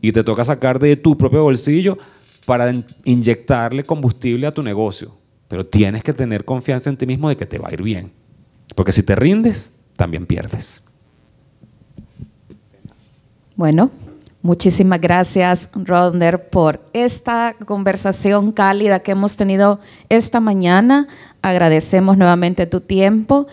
Speaker 4: y te toca sacar de tu propio bolsillo para inyectarle combustible a tu negocio. Pero tienes que tener confianza en ti mismo de que te va a ir bien. Porque si te rindes, también pierdes.
Speaker 1: Bueno, muchísimas gracias, Rodner, por esta conversación cálida que hemos tenido esta mañana. Agradecemos nuevamente tu tiempo